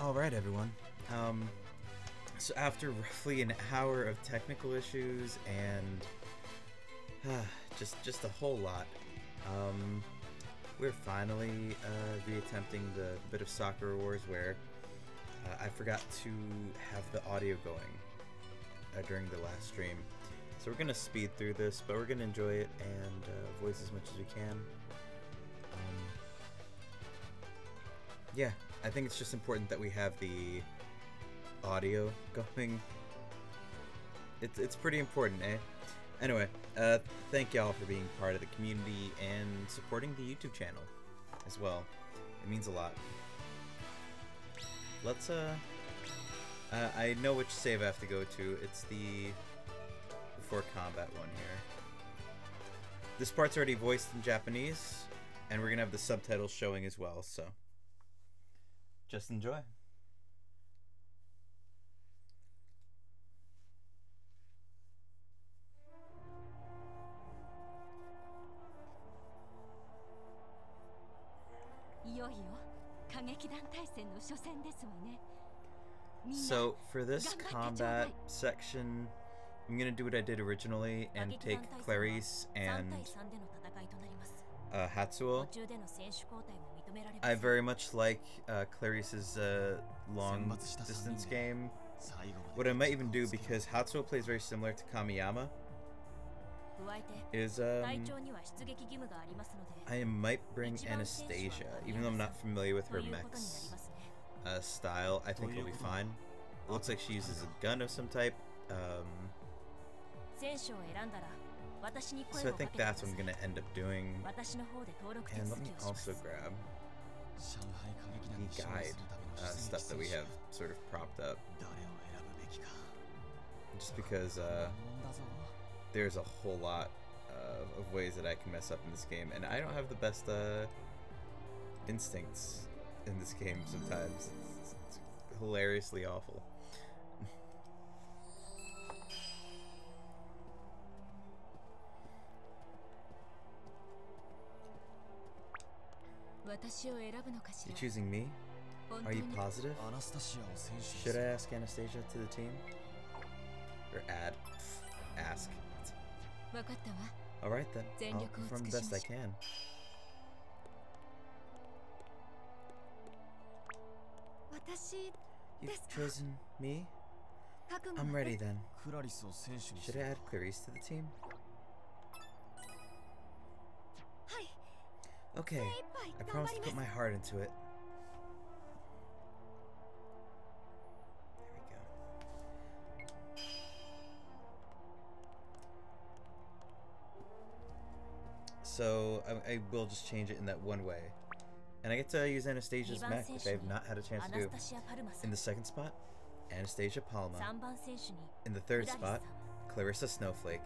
All right, everyone. Um, so after roughly an hour of technical issues and uh, just just a whole lot, um, we're finally uh, reattempting the bit of Sakura Wars where uh, I forgot to have the audio going uh, during the last stream. So we're gonna speed through this, but we're gonna enjoy it and uh, voice as much as we can. Um, yeah, I think it's just important that we have the audio going. It's it's pretty important, eh? Anyway, uh, thank y'all for being part of the community and supporting the YouTube channel as well. It means a lot. Let's uh, uh I know which save I have to go to. It's the before combat one here. This part's already voiced in Japanese, and we're gonna have the subtitles showing as well. So just enjoy. So for this combat section, I'm gonna do what I did originally and take Clarice and uh, Hatsuho. I very much like uh, Clarice's uh, long distance game. What I might even do, because Hatsuho plays very similar to Kamiyama, is um, I might bring Anastasia, even though I'm not familiar with her mech's uh, style. I think it'll be fine. It looks like she uses a gun of some type. Um, so I think that's what I'm going to end up doing. And let me also grab guide uh, stuff that we have sort of propped up. Just because uh, there's a whole lot of, of, ways that I can mess up in this game, and I don't have the best uh, instincts in this game sometimes. It's, it's hilariously awful. You're choosing me? Are you positive? Should I ask Anastasia to the team? Or add? Ask. Alright then, I'll perform the best I can. You've chosen me? I'm ready then. Should I add Clarice to the team? Okay, I promise to put my heart into it. There we go. So, I, I will just change it in that one way. And I get to use Anastasia's mech, which I have not had a chance to do. In the second spot, Anastasia Palma. In the third spot, Clarissa Snowflake.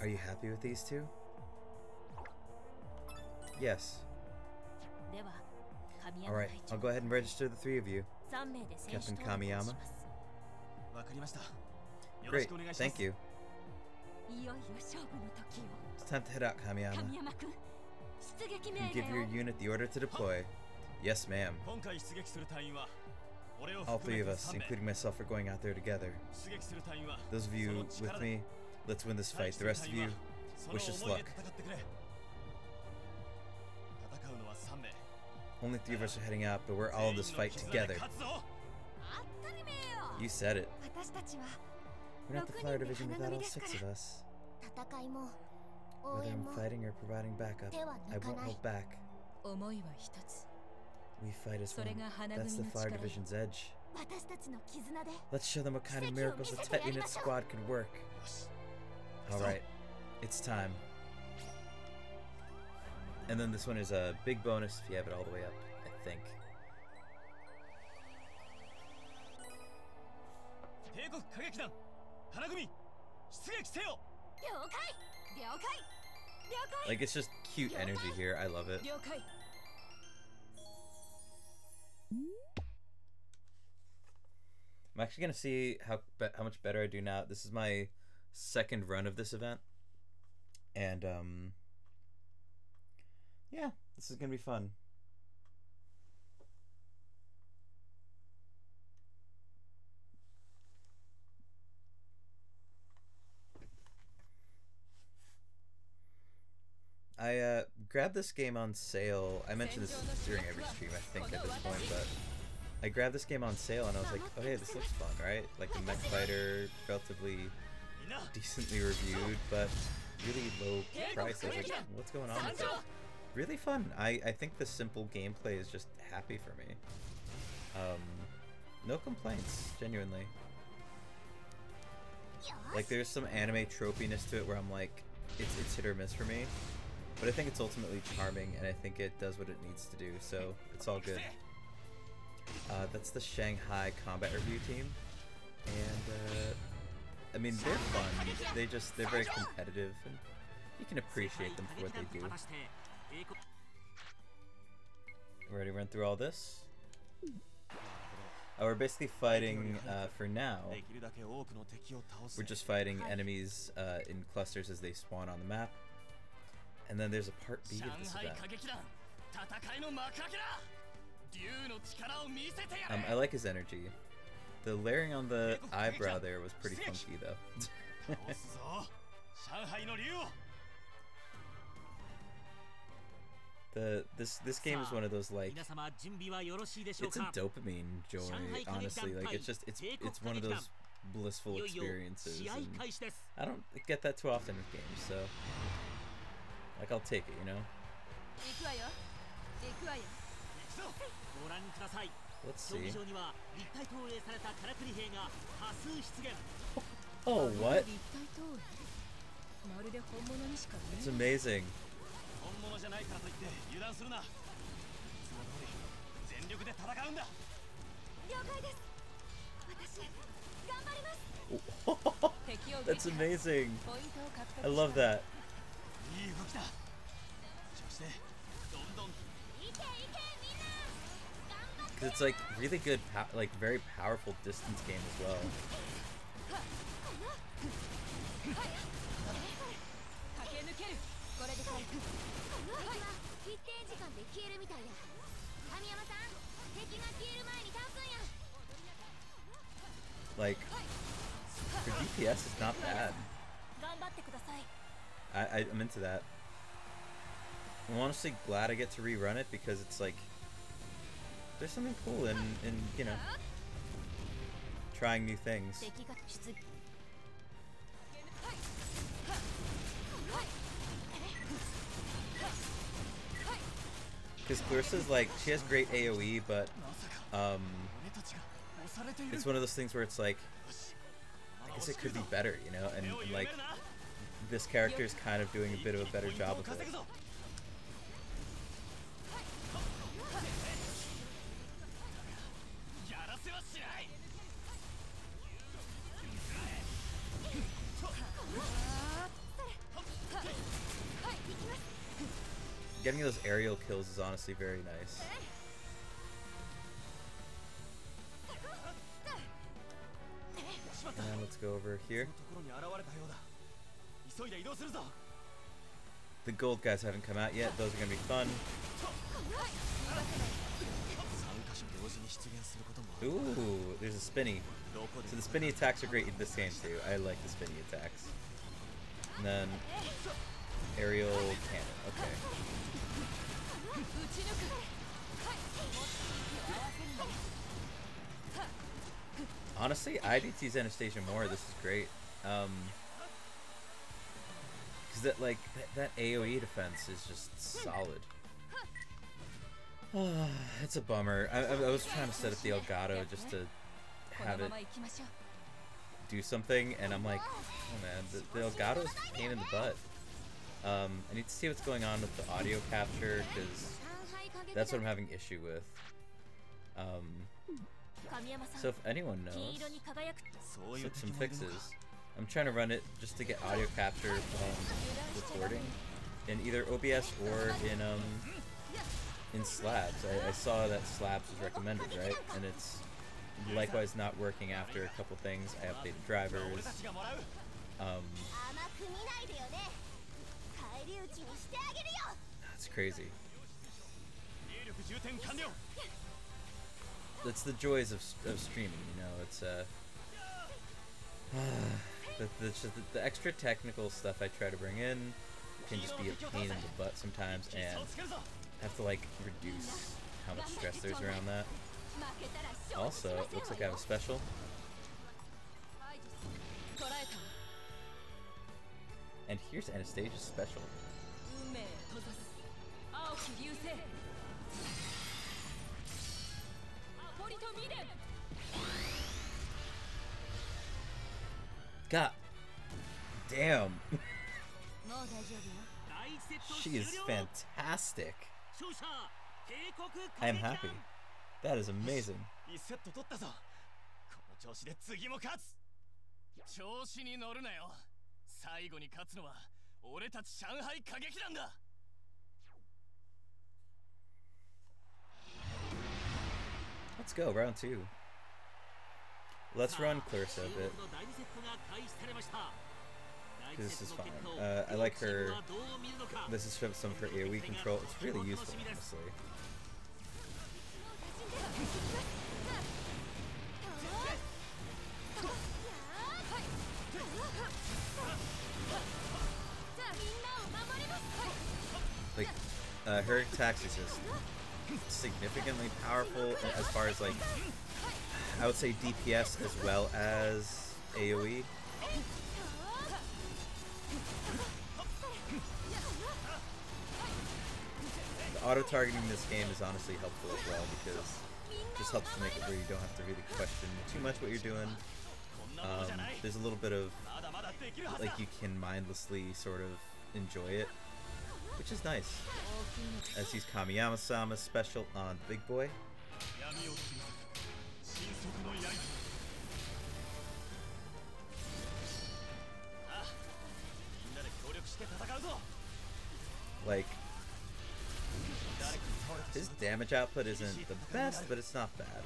Are you happy with these two? Yes. Alright, I'll go ahead and register the three of you. Captain Kamiyama. Great, thank you. It's time to head out, Kamiyama. You give your unit the order to deploy. Yes, ma'am. All three of us, including myself, are going out there together. Those of you with me, let's win this fight. The rest of you, wish us luck. Only three of us are heading out, but we're all in this fight together. You said it. We're not the fire Division without all six of us. Whether I'm fighting or providing backup, I won't hold back. We fight as one. That's the fire Division's edge. Let's show them what kind of miracles a 10 unit squad can work. Alright, it's time. And then this one is a big bonus if you have it all the way up, I think. Like, it's just cute energy here. I love it. I'm actually gonna see how how much better I do now. This is my second run of this event, and um, yeah, this is going to be fun. I uh, grabbed this game on sale. I mentioned this during every stream, I think, at this point, but I grabbed this game on sale and I was like, oh yeah, this looks fun, right? Like a mech fighter, relatively decently reviewed, but really low price. I was like, what's going on with? Really fun. I, I think the simple gameplay is just happy for me. Um, no complaints, genuinely. Like there's some anime tropiness to it where I'm like, it's it's hit or miss for me, but I think it's ultimately charming and I think it does what it needs to do, so it's all good. Uh, that's the Shanghai Combat Revue team, and uh, I mean they're fun. They just they're very competitive and you can appreciate them for what they do. We already went through all this. Hmm. Oh, we're basically fighting, uh, for now, we're just fighting enemies uh, in clusters as they spawn on the map. And then there's a part B of this event. Um, I like his energy. The layering on the eyebrow there was pretty funky, though. The this this game is one of those like it's a dopamine joy, honestly. Like it's just it's it's one of those blissful experiences. I don't get that too often with games, so like I'll take it, you know. Let's see. Oh, what? It's amazing. 本物じゃないからといって油断するないつも通り全力で戦うんだ了解です私頑張ります敵を that's 撃破 amazing ポイントを獲得 I love that いい動きだそしてどんどん because it's like really good pow- like very powerful distance game as well Like, her DPS is not bad. I, I, am into that. I'm honestly glad I get to rerun it because it's like, there's something cool in, in you know, trying new things. Because Clarissa's like, she has great AoE, but um, it's one of those things where it's like, I guess it could be better, you know? And, and like, this character is kind of doing a bit of a better job of it. Getting those aerial kills is honestly very nice. Let's go over here. The gold guys haven't come out yet. Those are going to be fun. Ooh, there's a spinny. So the spinny attacks are great in this game too. I like the spinny attacks. And then aerial cannon. Okay. Honestly, I need to use Anastasia more. This is great. Um, Cause that like that, that AOE defense is just solid. It's a bummer. I, I, was trying to set up the Elgato just to have it do something, and I'm like, oh man, the, the Elgato's a pain in the butt. Um, I need to see what's going on with the audio capture, because that's what I'm having issue with. Um, so if anyone knows, slips fixes, I'm trying to run it just to get audio capture from recording in either OBS or in um in Slabs. I, I saw that Slabs was recommended, right? And it's likewise not working after a couple things. I updated drivers. Um, that's crazy that's the joys of, of streaming. You know, it's uh, the, the, the extra technical stuff I try to bring in can just be a pain in the butt sometimes, and I have to like reduce how much stress there's around that. Also, it looks like I have a special. And here's Anastasia's special. God damn. she is fantastic. I am happy. That is amazing. 調子で次も勝つ調子に乗るなよ最後に勝つのは俺たち上海歌劇団だ Let's go, round two. Let's run Clarissa a bit. This is fine. Uh, I like her. This is some for AoE control. It's really useful, honestly. Like, uh, her attacks is significantly powerful as far as like I would say DPS as well as AoE. The auto-targeting this game is honestly helpful as well because it just helps to make it where you don't have to really question too much what you're doing. Um, there's a little bit of like you can mindlessly sort of enjoy it which is nice. As he's Kamiyama-sama's special on Big Boy. Like, his damage output isn't the best, but it's not bad.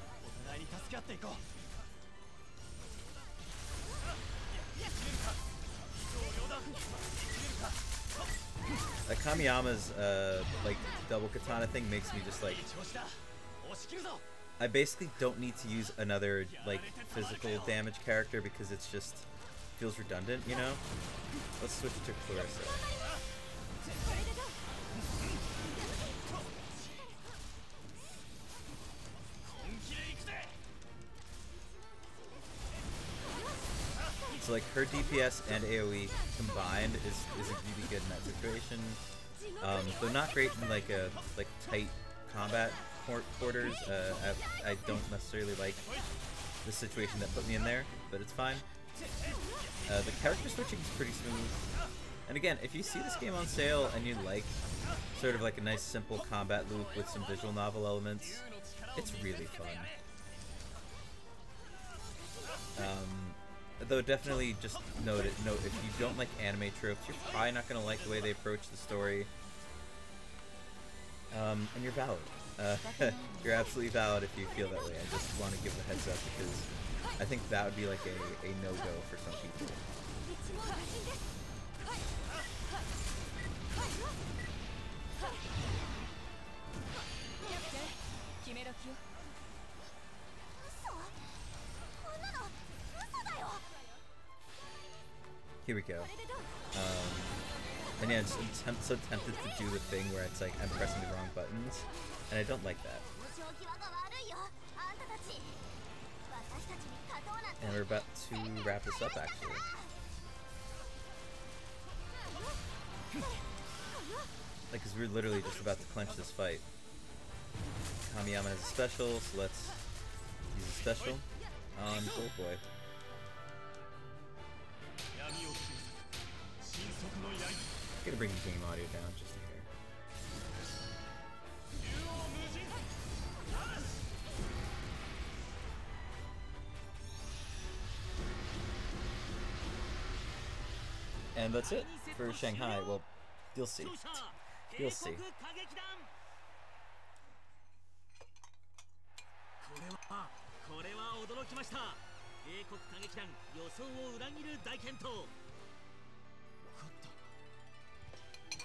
That Kamiyama's uh, like double katana thing makes me just like I basically don't need to use another like physical damage character because it's just feels redundant, you know? Let's switch to Clarissa. So like her DPS and AoE combined is is really good in that situation. Um, though not great in like a like tight combat quarters. Uh, I, I don't necessarily like the situation that put me in there, but it's fine. Uh, the character switching is pretty smooth. And again, if you see this game on sale and you like sort of like a nice simple combat loop with some visual novel elements, it's really fun. Um, though definitely just note it. Note if you don't like anime tropes, you're probably not gonna like the way they approach the story. Um, and you're valid. Uh, you're absolutely valid if you feel that way. I just want to give the heads up because I think that would be like a, a no go for some people. here we go. Um, and yeah, I'm, so tempted to do the thing where it's like I'm pressing the wrong buttons, and I don't like that. And we're about to wrap this up, actually. Like, because we're literally just about to clinch this fight. Kamiyama has a special, so let's use a special on um, Gold Boy. I'm gonna bring the game audio down just a hair. And that's it for Shanghai. Well, you'll see. You'll see. 国歌劇団これはこれは驚きました帝国歌劇団予想を裏切る大健闘勝った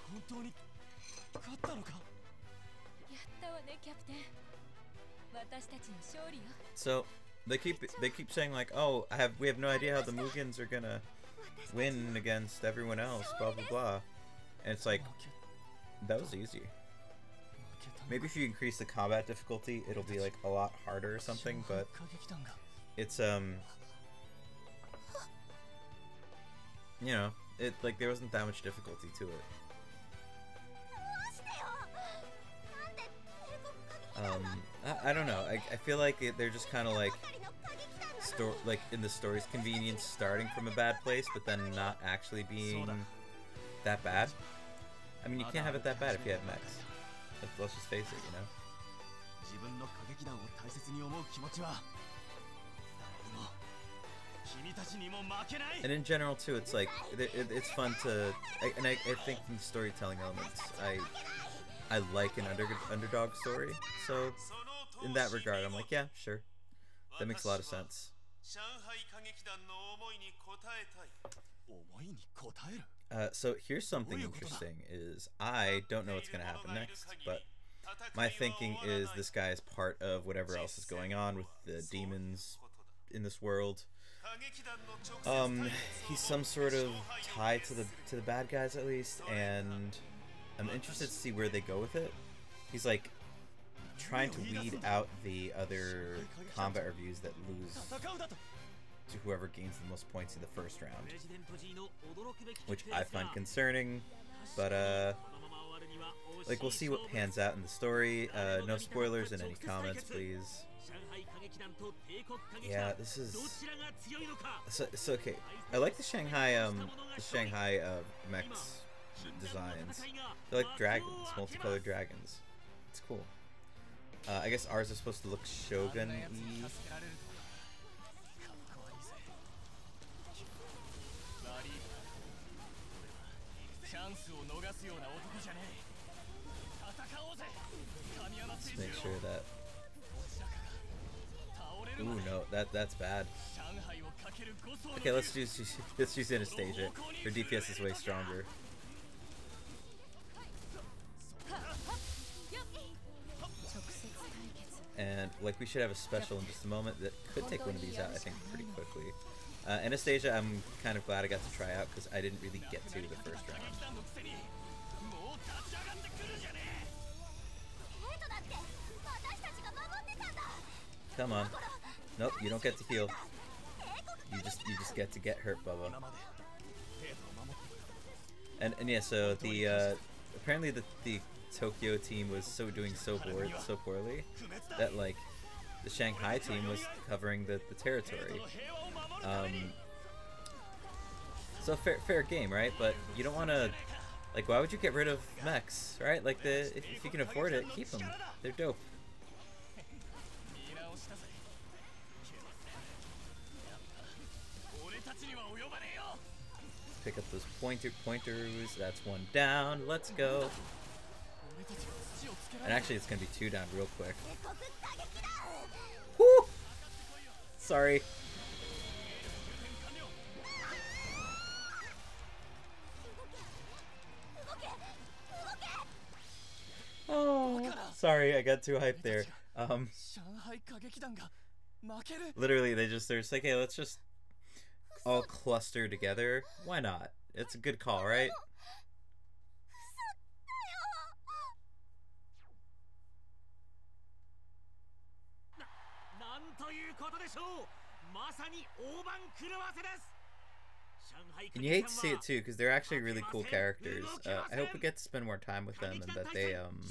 本当に勝ったのかやったわねキャプテン私たちの勝利よ So they keep they keep saying like, oh, I have we have no idea how the Mugans are gonna win against everyone else, blah blah blah. And it's like, that was easy. Maybe if you increase the combat difficulty, it'll be like a lot harder or something, but it's um you know, it like there wasn't that much difficulty to it. Um, I, I don't know. I, I feel like it, they're just kind of like, sto- like in the story's convenience, starting from a bad place, but then not actually being that bad. I mean, you can't have it that bad if you have Max. Let's just face it, you know. And in general too, it's like it, it, it's fun to, I, and I, I think in storytelling elements, I I like an under, underdog story. So in that regard, I'm like, yeah, sure, that makes a lot of sense. Uh, so here's something interesting: is I don't know what's gonna happen next, but my thinking is this guy is part of whatever else is going on with the demons in this world. Um, he's some sort of tie to the to the bad guys at least, and I'm interested to see where they go with it. He's like trying to weed out the other combat reviews that lose to whoever gains the most points in the first round, which I find concerning. But uh, like we'll see what pans out in the story. Uh, no spoilers and any comments, please. Yeah, this is. So, it's okay. I like the Shanghai um the Shanghai uh, mechs designs. They're like dragons, multicolored dragons. It's cool. Uh, I guess ours are supposed to look shogun -y. Let's make sure that Ooh, no, that that's bad. Okay, let's use let's use Anastasia. Her DPS is way stronger. And like we should have a special in just a moment that could take one of these out, I think, pretty quickly. Uh, Anastasia, I'm kind of glad I got to try out because I didn't really get to the first round. Come on. Nope, you don't get to heal. You just you just get to get hurt, Bubba. And and yeah, so the uh, apparently the the Tokyo team was so doing so poor so poorly that like the Shanghai team was covering the the territory. Um, so fair fair game, right? But you don't want to like why would you get rid of mechs, right? Like the if, if you can afford it, keep them. They're dope. pick up those pointer pointers. That's one down. Let's go. And actually, it's going to be two down real quick. Woo! Sorry. Oh, sorry, I got too hyped there. Um, literally, they just, they're just like, hey, let's just all cluster together. Why not? It's a good call, right? And you hate to see it too, because they're actually really cool characters. Uh, I hope we get to spend more time with them and that they, um,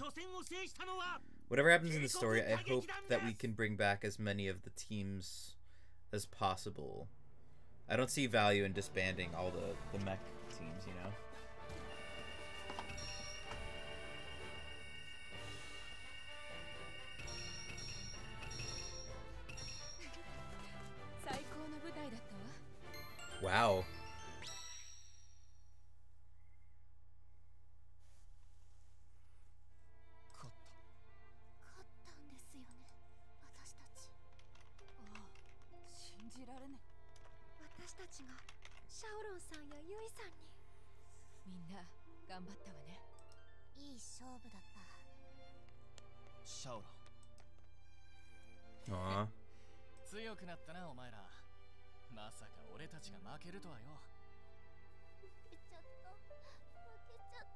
whatever happens in the story, I hope that we can bring back as many of the teams as possible. I don't see value in disbanding all the, the mech teams, you know? Wow. さんやユイさんに。みんな頑張ったわね。いい勝負だった。シャオロ Aw. 強くなったなお前ら。まさか俺たちが負けるとはよ。負けちゃった。負けちゃっ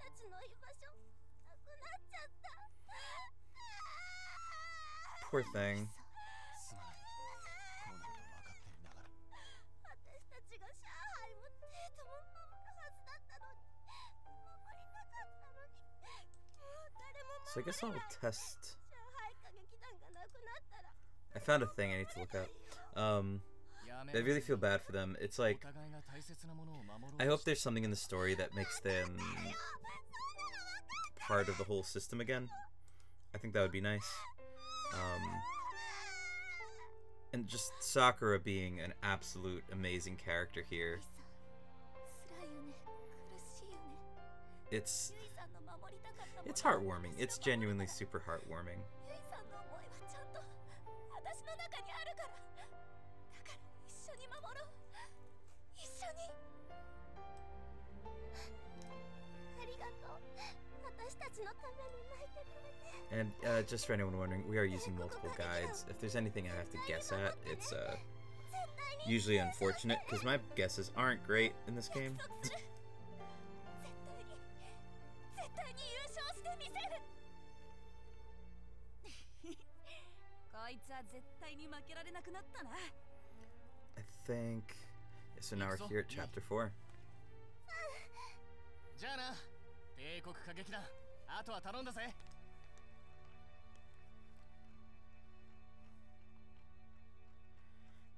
たちの居場所なくなっちゃった。Poor thing. So I guess I'll test. I found a thing I need to look up. Um, I really feel bad for them. It's like, I hope there's something in the story that makes them part of the whole system again. I think that would be nice. Um, and just Sakura being an absolute amazing character here. It's it's heartwarming. It's genuinely super heartwarming. And uh, just for anyone wondering, we are using multiple guides. If there's anything I have to guess at, it's uh, usually unfortunate because my guesses aren't great in this game. こいつは絶対に負けられなくなったな I think. So now we're here at chapter four. じゃあな帝国歌劇団あとは頼んだぜ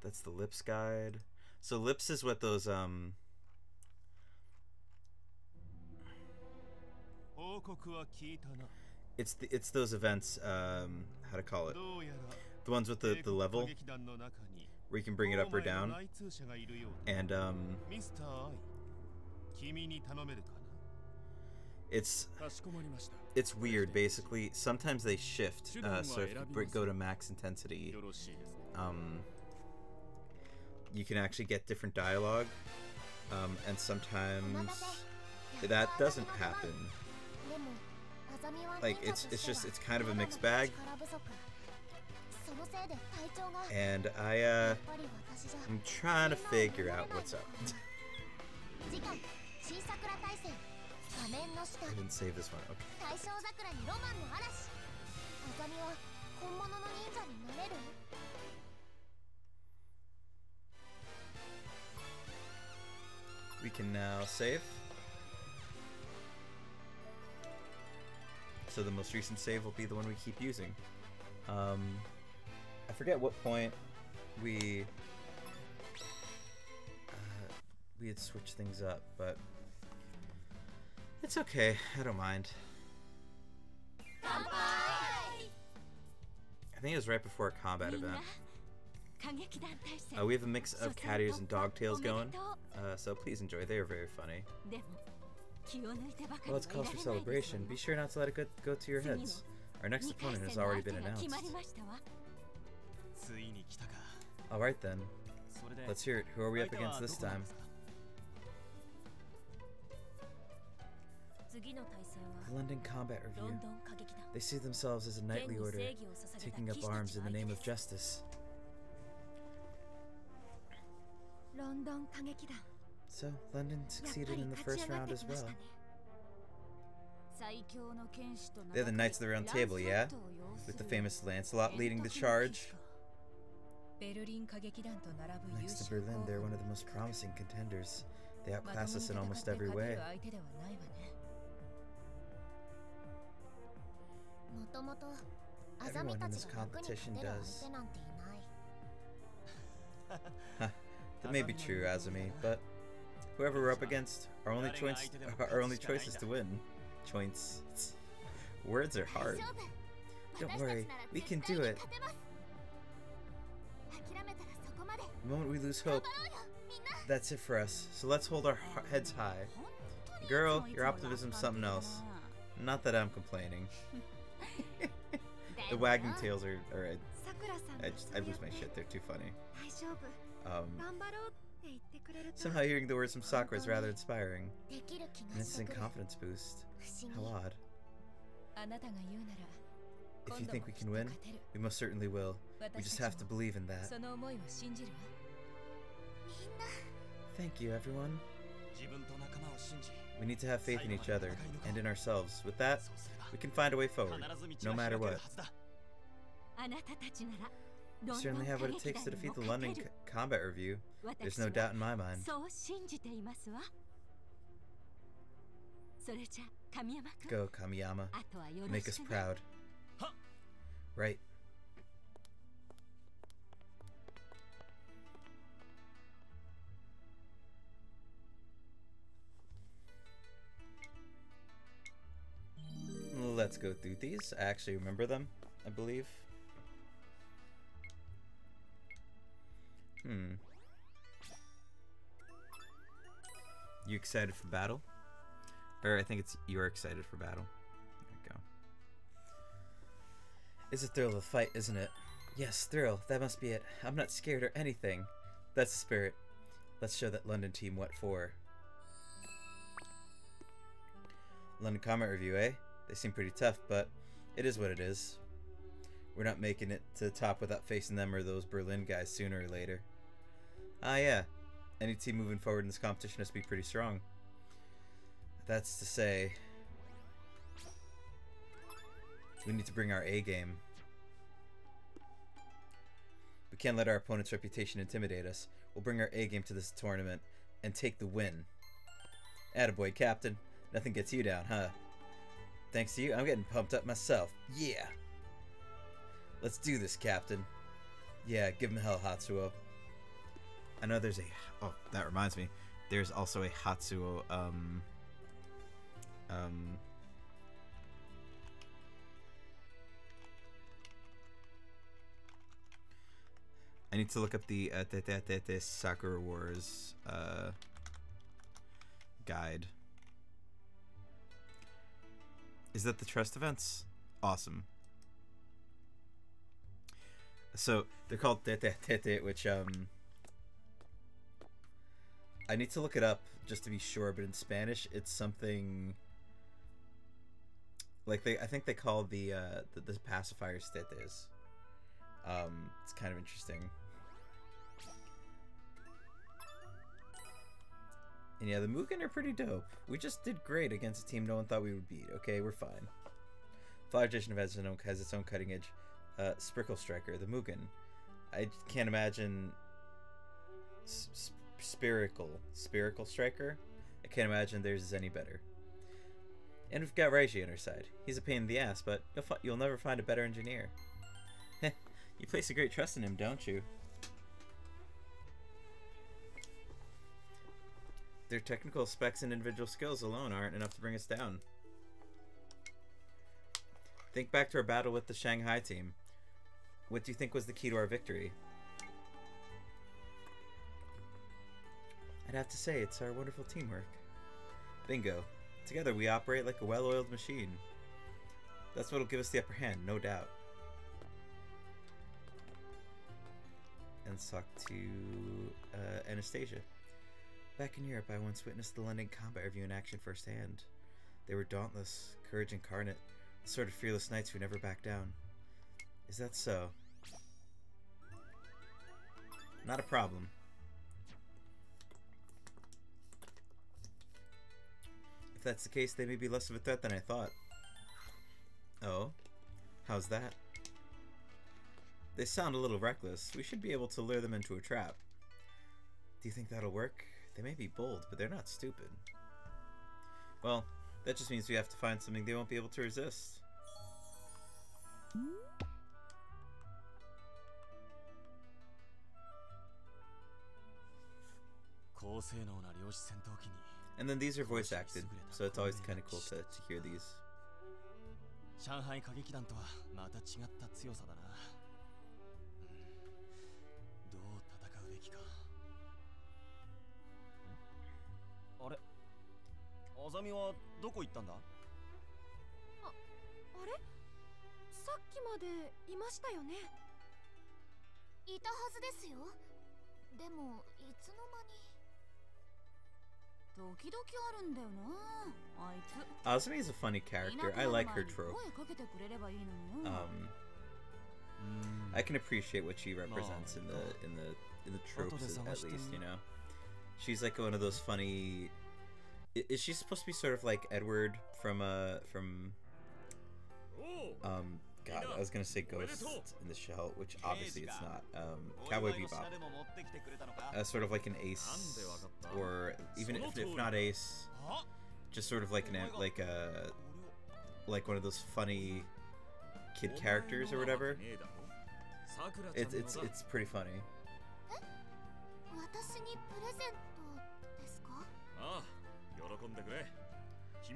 That's the lips guide. So lips is what those um 報告は聞いたな it's the, it's those events. Um, how to call it? The ones with the the level where you can bring it up or down. And um, it's it's weird. Basically, sometimes they shift. Uh, so if you go to max intensity, um, you can actually get different dialogue. Um, and sometimes that doesn't happen like it's it's just it's kind of a mixed bag. And I uh, I'm trying to figure out what's up. I didn't save this one. Okay. We can now save. so the most recent save will be the one we keep using. Um, I forget what point we uh, we had switched things up, but it's okay. I don't mind. I think it was right before a combat event. Uh, we have a mix of cat ears and dog tails going, uh, so please enjoy. They are very funny. Well, it's cause for celebration. Be sure not to let it go, go to your heads. Our next opponent has already been announced. Alright then. Let's hear it. Who are we up against this time? The London Combat Revue. They see themselves as a knightly order, taking up arms in the name of justice. So, London succeeded in the first round as well. They're the Knights of the Round Table, yeah? With the famous Lancelot leading the charge. Next to Berlin, they're one of the most promising contenders. They outclass us in almost every way. Everyone in this competition does. that may be true, Azami, but Whoever we're up against, our only choice, our only choice is to win. Choice. Words are hard. Don't worry, we can do it. The moment we lose hope, that's it for us. So let's hold our heads high. Girl, your optimism's something else. Not that I'm complaining. the wagging tails are, are I, I, just, I lose my shit. They're too funny. Um, Somehow hearing the words from Sakura is rather inspiring. An instant confidence boost. How odd. If you think we can win, we most certainly will. We just have to believe in that. Thank you, everyone. We need to have faith in each other and in ourselves. With that, we can find a way forward, no matter what. You certainly have what it takes to defeat the London Combat Revue. There's no doubt in my mind. Go, Kamiyama. Make us proud. Right. Let's go through these. I actually remember them, I believe. Hmm. You excited for battle? Or I think it's you're excited for battle. There we go. It's a thrill of the fight, isn't it? Yes, thrill. That must be it. I'm not scared or anything. That's the spirit. Let's show that London team what for. London Combat Revue, eh? They seem pretty tough, but it is what it is. We're not making it to the top without facing them or those Berlin guys sooner or later. Ah, yeah. Any team moving forward in this competition has to be pretty strong. That's to say, we need to bring our A game. We can't let our opponent's reputation intimidate us. We'll bring our A game to this tournament and take the win. Attaboy, Captain. Nothing gets you down, huh? Thanks to you, I'm getting pumped up myself. Yeah! Let's do this, Captain. Yeah, give him hell, Hatsuho. I know there's a. Oh, that reminds me. There's also a Hatsuho, um. Um. I need to look up the uh, Te- Te- Te- Te Sakura Wars uh, guide. Is that the trust events? Awesome. So they're called Te Te Te Te, which um I need to look it up just to be sure, but in Spanish it's something like they I think they call the uh the, the tetes. Um it's kind of interesting. And yeah, the Mugen are pretty dope. We just did great against a team no one thought we would beat. Okay, we're fine. Flower Division has its own cutting edge uh, Spiricle Striker, the Mugen. I can't imagine s- s- Spiricle Spiricle Striker. I can't imagine theirs is any better. And we've got Raiji on our side. He's a pain in the ass, but you'll fi- you'll never find a better engineer. You place a great trust in him, don't you? Their technical specs and individual skills alone aren't enough to bring us down. Think back to our battle with the Shanghai team. What do you think was the key to our victory? I'd have to say it's our wonderful teamwork. Bingo. Together we operate like a well-oiled machine. That's what'll give us the upper hand, no doubt. And talk to uh, Anastasia. Back in Europe, I once witnessed the London combat revue in action firsthand. They were dauntless, courage incarnate, the sort of fearless knights who never back down. Is that so? Not a problem. If that's the case, they may be less of a threat than I thought. Oh? How's that? They sound a little reckless. We should be able to lure them into a trap. Do you think that'll work? They may be bold, but they're not stupid. Well, that just means we have to find something they won't be able to resist. And then these are voice acted, so it's always kind of cool to, to hear these. 上海歌劇団とはまた違った強さだな、うん、どう戦うべきか。ん。あれ？あざみはどこ行ったんだ？あれ？さっきまでいましたよね。いたはずですよ。でもいつの間に Azami's a funny character. I like her trope. Um, I can appreciate what she represents in the in the in the tropes at least, you know. She's like one of those funny. Is she supposed to be sort of like Edward from uh from oh. um God, I was gonna say Ghost in the Shell, which obviously it's not. Um, Cowboy Bebop. Uh, sort of like an ace, or even if, if not ace, just sort of like an like a like one of those funny kid characters or whatever. It's it's it's pretty funny.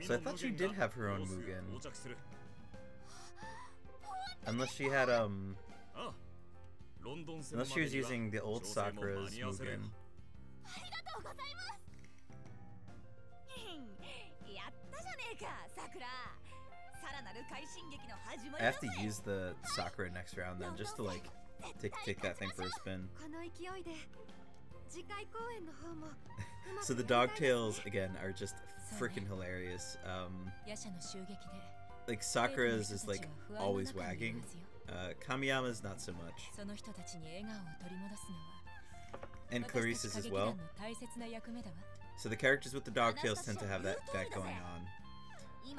So I thought she did have her own Mugen. Unless she had, um... Unless she was using the old Sakura's Mugen. I have to use the Sakura next round then, just to like take take that thing for a spin. so the dogtails again are just freaking hilarious. Um, like Sakura's is like always wagging. Uh, Kamiyama's not so much. And Clarice's as well. So the characters with the dog tails tend to have that, that going on.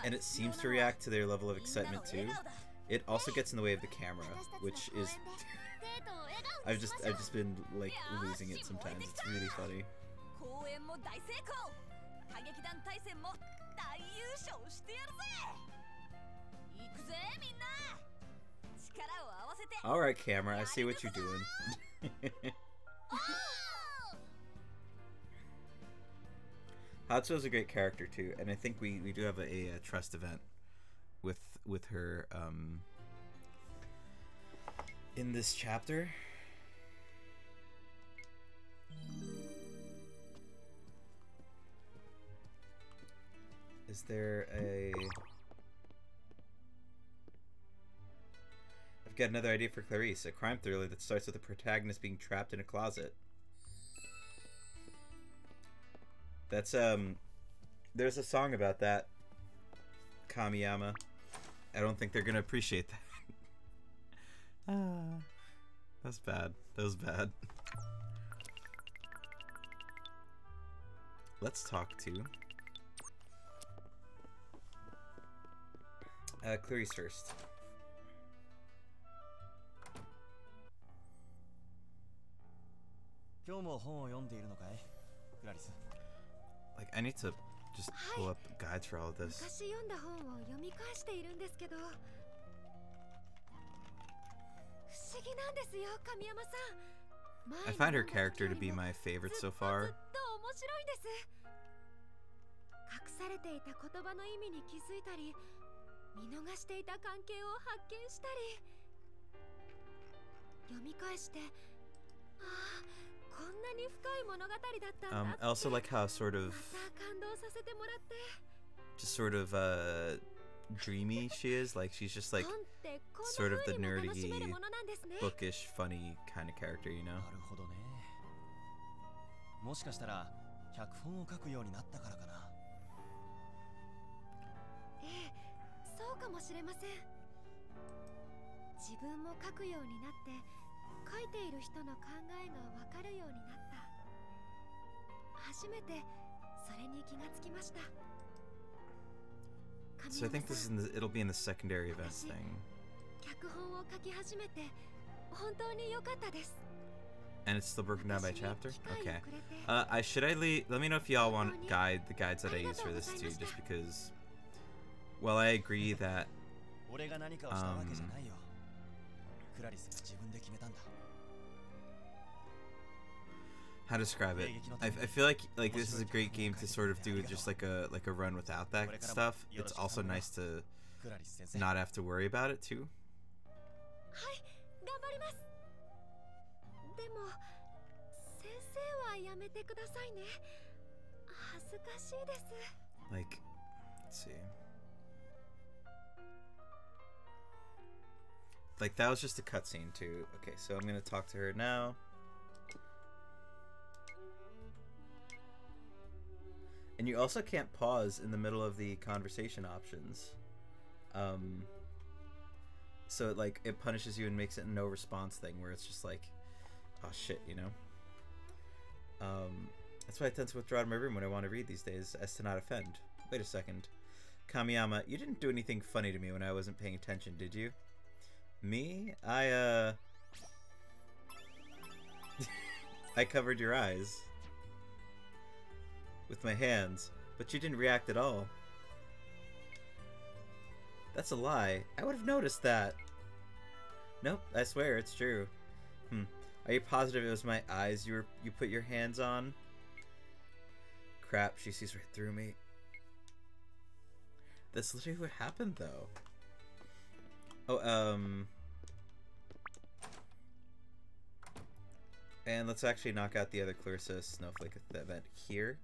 And it seems to react to their level of excitement too. It also gets in the way of the camera, which is I've just I've just been like losing it sometimes. It's really funny. All right, camera, I see what you're doing. Hatsuho's a great character too, and I think we, we do have a, a, trust event with with her um, in this chapter. Is there a? I've got another idea for Clarice, a crime thriller that starts with the protagonist being trapped in a closet. That's um there's a song about that. Kamiyama. I don't think they're gonna appreciate that. ah that's bad. That was bad. Let's talk to uh, Clarice first. Like I need to just pull up guides for all of this. 昔読んだ本を読み返しているんですけど不思議なんですよ神山さん I find her character to be my favorite so ずっ far. と面白いんです隠されていた言葉の意味に気づいたり見逃していた関係を発見したり読み返してああ Um, I also like how sort of just sort of uh, dreamy she is. Like she's just like sort of the nerdy, bookish, funny kind of character, you know. もしかしたら脚本を書くようになったからかなええそうかもしれません自分も書くようになって書いている人の考えがわかるようになった初めてそれに気がつきました So I think this is in the, it'll be in the secondary event Yes. thing. 脚本を書き始めて本当に良かったです And it's still broken down by 私に chapter? 機会を Okay. くれて Uh, I should I leave, let me know if y'all want guide the guides that I use for this too, just because. Well, I agree that 俺 how to describe it. I, I, feel like like this is a great game to sort of do just like a like a run without that stuff. It's also nice to not have to worry about it too. Like, let's see. Like that was just a cutscene too. Okay, so I'm gonna talk to her now. And you also can't pause in the middle of the conversation options. Um, so it, like it punishes you and makes it a no response thing where it's just like, oh shit, you know. Um, That's why I tend to withdraw to my room when I want to read these days, as to not offend. Wait a second. Kamiyama, you didn't do anything funny to me when I wasn't paying attention, did you? Me? I, uh... I covered your eyes. With my hands, but you didn't react at all. That's a lie. I would have noticed that. Nope, I swear it's true. Hmm. Are you positive it was my eyes you were you put your hands on? Crap, she sees right through me. That's literally what happened though. Oh, um And let's actually knock out the other Clarissa Snowflake event here.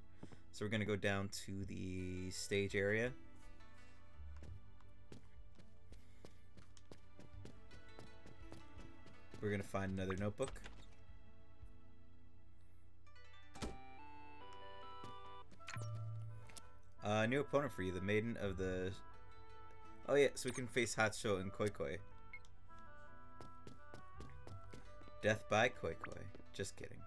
So we're gonna go down to the stage area. We're gonna find another notebook. Uh, new opponent for you, the Maiden of the... Oh yeah, so we can face Hatcho and Koi Koi. Death by Koi Koi. Just kidding.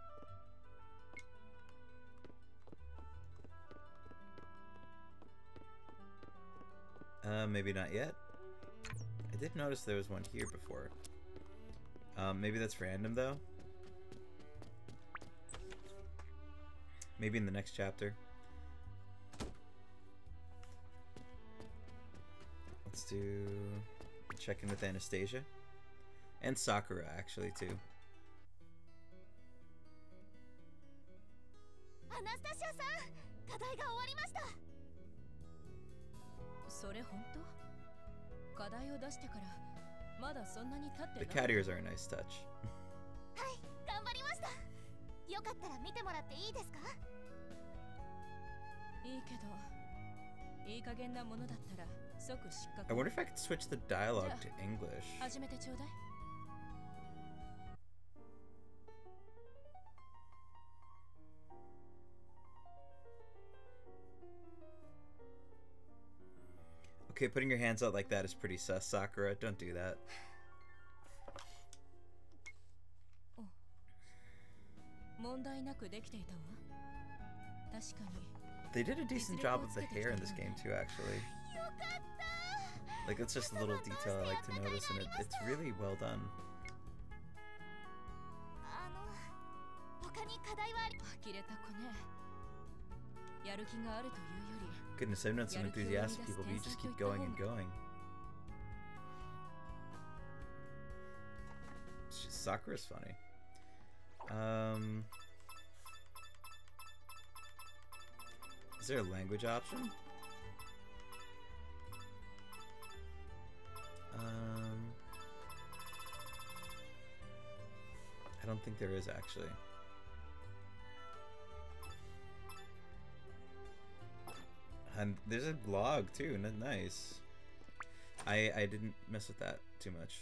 Uh, maybe not yet. I did notice there was one here before. Um, maybe that's random though. Maybe in the next chapter. Let's do check in with Anastasia. And Sakura actually too. アナスタシアさん課題が終わりました それ本当課題を出してからまだそんなに経って The ない cat ears are a nice touch. はい頑張りましたよかったら見てもらっていいですかいいけどいい加減なものだったら即失 I 格 wonder if I could switch the dialogue to English. 始めてちょうだい Okay, putting your hands out like that is pretty sus, Sakura. Don't do that. They did a decent job with the hair in this game too, actually. Like, it's just a little detail I like to notice, and it, it's really well done. Goodness, I've known some enthusiastic people, but you just keep going and going. Sh- Sakura's funny. Um, is there a language option? Um, I don't think there is actually. And there's a log too, nice. I I didn't mess with that too much.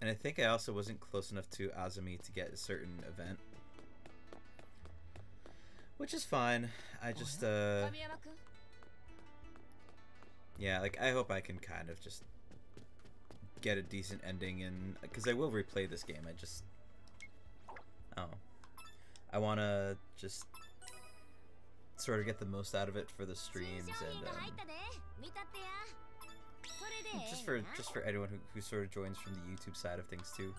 And I think I also wasn't close enough to Azami to get a certain event. Which is fine. I just uh Yeah, like I hope I can kind of just get a decent ending and because I will replay this game. I just Oh. I want to just sort of get the most out of it for the streams and um, just for just for anyone who, who sort of joins from the YouTube side of things too.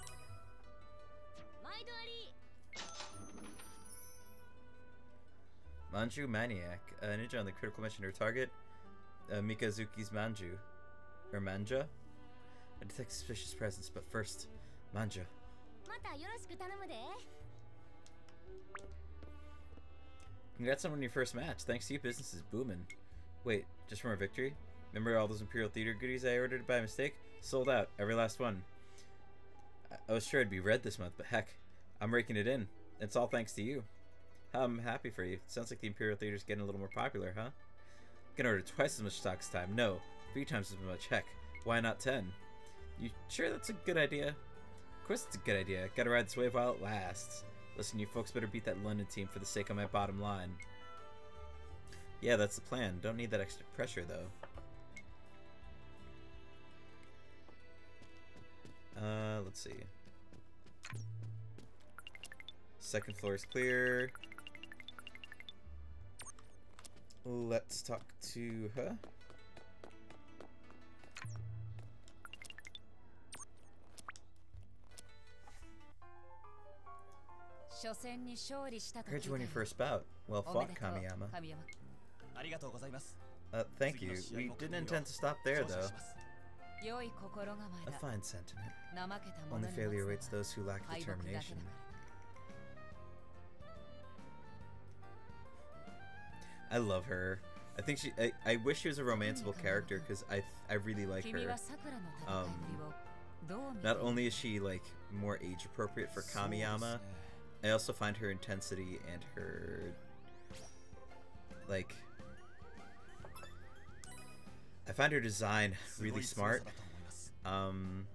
Manju Maniac, a ninja on the critical mission or target, uh, Mikazuki's Manju, or Manja. I detect suspicious presence, but first, Manja. Congrats on your first match. Thanks to you, business is booming. Wait, just from our victory? Remember all those Imperial Theater goodies I ordered by mistake? Sold out, every last one. I, I was sure I'd be red this month, but heck, I'm raking it in. It's all thanks to you. I'm happy for you. Sounds like the Imperial Theater's getting a little more popular, huh? Gonna order twice as much stock this time. No, three times as much. Heck, why not ten? You sure that's a good idea? Of course it's a good idea. Gotta ride this wave while it lasts. Listen, you folks better beat that London team for the sake of my bottom line. Yeah, that's the plan. Don't need that extra pressure, though. Uh, let's see. Second floor is clear. Let's talk to her. Heard you win your first bout. Well fought, Kamiyama. Uh, thank you. We didn't intend to stop there, though. A fine sentiment. Only failure awaits those who lack determination. I love her. I think she. I, I wish she was a romanceable character because I I really like her. Um, not only is she like more age appropriate for Kamiyama, I also find her intensity and her like I find her design really smart. Um,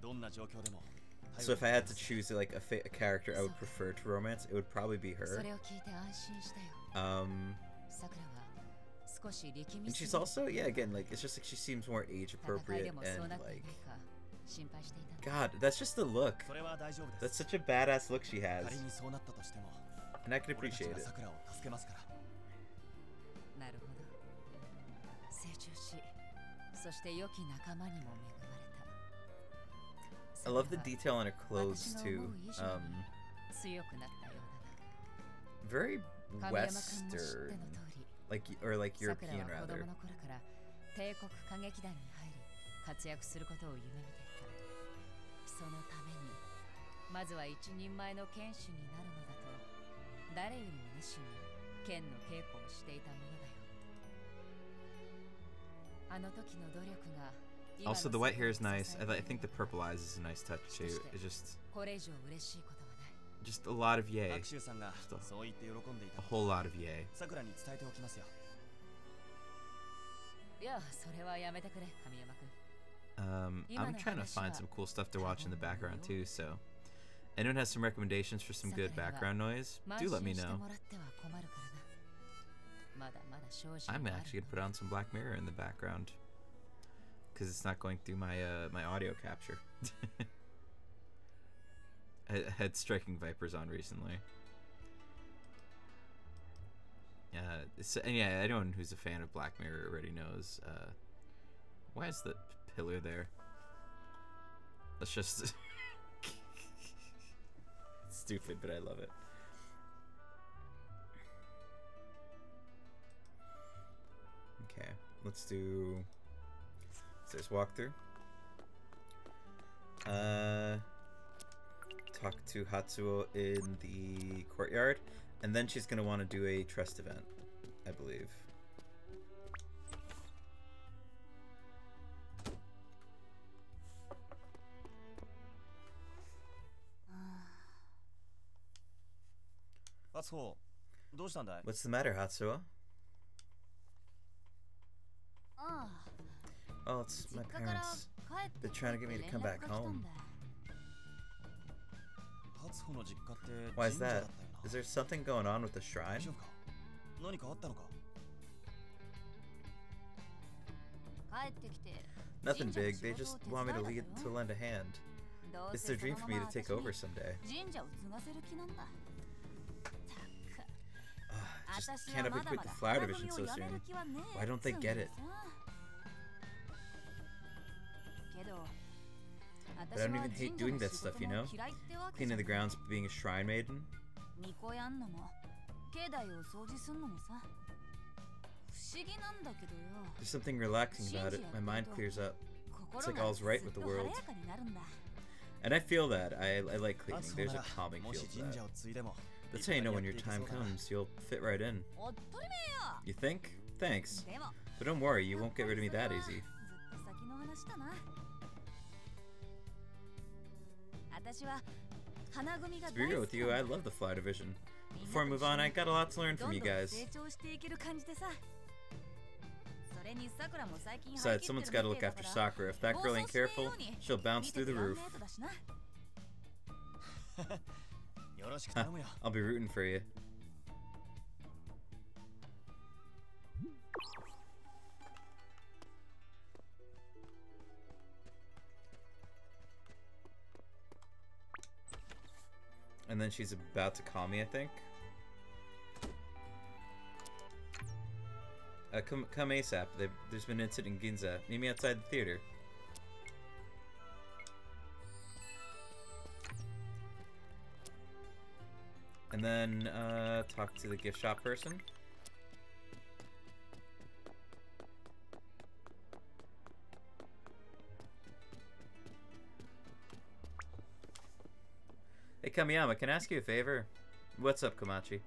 so if I had to choose like a, a, character I would prefer to romance, it would probably be her. Um, and she's also yeah again like it's just like she seems more age appropriate and like God, that's just the look. それは大丈夫 That's です such a badass look she has, 仮にそうなったとしても and I can 俺たち appreciate が it. さくらを助けますからなるほど成長しそして良き仲間にも恵まれた I love the さくらは detail on her clothes 私の too. 思う以上に Um, 強くなったよう very だな神山君も知って Western, の通り like or like さくら European は子 rather. 供の頃から帝国歌劇団に入り活躍することを夢見ていた そのためにまずは一人前の剣士になるのだと誰よりも熱心に剣の稽古をしていたものだよあの時の努力が今の Also, the white hair is 世界を nice. 支 I, え th- て I い think the る purple eyes is a nice touch too. It's just これ以上嬉しいことはない just a lot of yay, 学習さんがそうそう言って喜んでい a た whole lot of yay. さくらに伝えておきますよいやそれはやめてくれ神山君 Um, I'm trying to find some cool stuff to watch in the background too, so. Anyone has some recommendations for some good background noise? Do let me know. I'm actually gonna put on some Black Mirror in the background. Cause it's not going through my uh, my audio capture. I had Striking Vipers on recently. Uh, so, and yeah, anyone who's a fan of Black Mirror already knows. Uh, why is the pillar there? That's just stupid, but I love it. Okay, let's do. There's walkthrough. Uh, talk to Hatsuho in the courtyard, and then she's gonna want to do a trust event, I believe. どうしたんだい What's the matter, Hatsuho? Ah. Oh, it's my parents. They're trying to get me to come back home. Why is that? Is there something going on with the shrine? Nothing big, they just want me to, lead, to lend a hand. It's their dream for me to take over someday just can't have a the flower division so soon. Why don't they get it? But I don't even hate doing that stuff, you know? Cleaning the grounds, being a shrine maiden. There's something relaxing about it. My mind clears up. It's like all's right with the world. And I feel that. I, I like cleaning. There's a calming feel to that. That's how you know when your time comes, you'll fit right in. You think? Thanks. But don't worry, you won't get rid of me that easy. To be real with you, I love the Flower Division. Before I move on, I got a lot to learn from you guys. Besides, someone's got to look after Sakura. If that girl ain't careful, she'll bounce through the roof. I'll be rooting for you. And then she's about to call me, I think. Uh, come, come ASAP. They've, there's been an incident in Ginza. Meet me outside the theater. And then uh, talk to the gift shop person. Hey Kamiyama, can I ask you a favor? What's up, Komachi?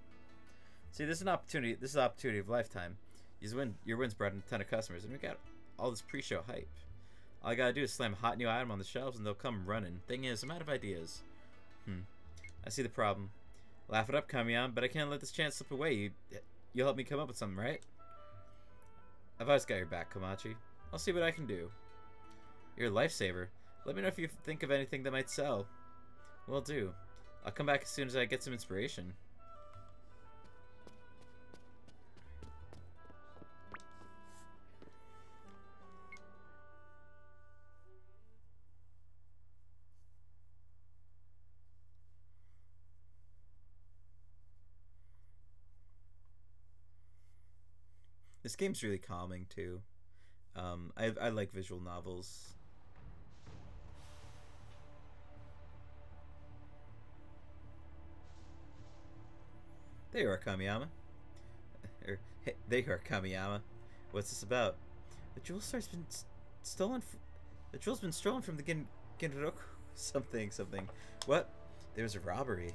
See, this is an opportunity. This is an opportunity of lifetime. Win. Your wins brought in a ton of customers, and we got all this pre-show hype. All I gotta do is slam a hot new item on the shelves, and they'll come running. Thing is, I'm out of ideas. Hmm. I see the problem. Laugh it up, Kamiyama, but I can't let this chance slip away. You, you'll help me come up with something, right? I've always got your back, Komachi. I'll see what I can do. You're a lifesaver. Let me know if you think of anything that might sell. Will do. I'll come back as soon as I get some inspiration. This game's really calming too. Um, I I like visual novels. They are, Kamiyama. Er, hey, there you are, Kamiyama. What's this about? The jewel star's been s- stolen. The jewel's been stolen from the Gin Ginroku. Something, something. What? There was a robbery.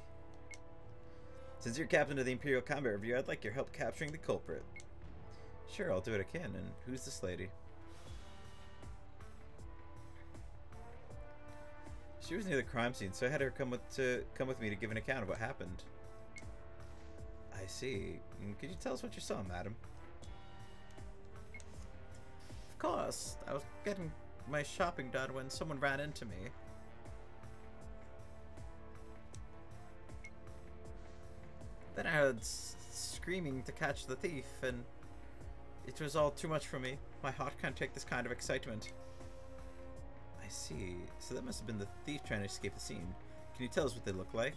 Since you're captain of the Imperial Combat Revue, I'd like your help capturing the culprit. Sure, I'll do what I can. And who's this lady? She was near the crime scene, so I had her come with to come with me to give an account of what happened. I see. Could you tell us what you saw, madam? Of course. I was getting my shopping done when someone ran into me. Then I heard screaming to catch the thief, and it was all too much for me. My heart can't take this kind of excitement. I see. So that must have been the thief trying to escape the scene. Can you tell us what they look like?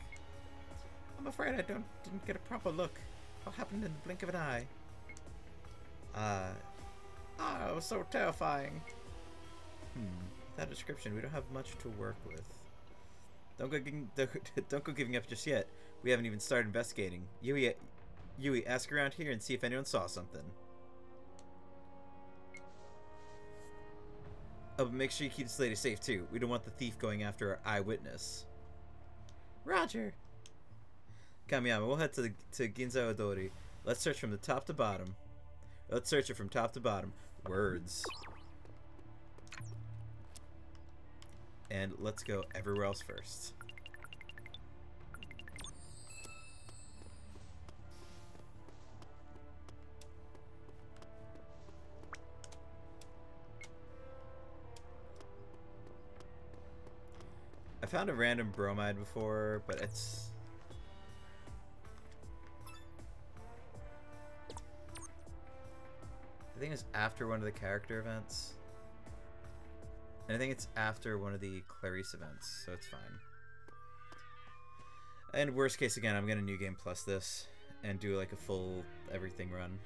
I'm afraid I don't didn't get a proper look. What happened in the blink of an eye? Uh Ah, it was so terrifying. Hmm. That description, we don't have much to work with. Don't go giving, don't go giving up just yet. We haven't even started investigating. Yui, Yui, ask around here and see if anyone saw something. Oh, make sure you keep this lady safe too. We don't want the thief going after our eyewitness. Roger. Kamiyama, we'll head to the, to Ginza Odori. Let's search from the top to bottom. Let's search it from top to bottom. Words. And let's go everywhere else first. Found a random bromide before, but it's I think it's after one of the character events. And I think it's after one of the Clarice events, so it's fine. And worst case again, I'm gonna new game plus this and do like a full everything run.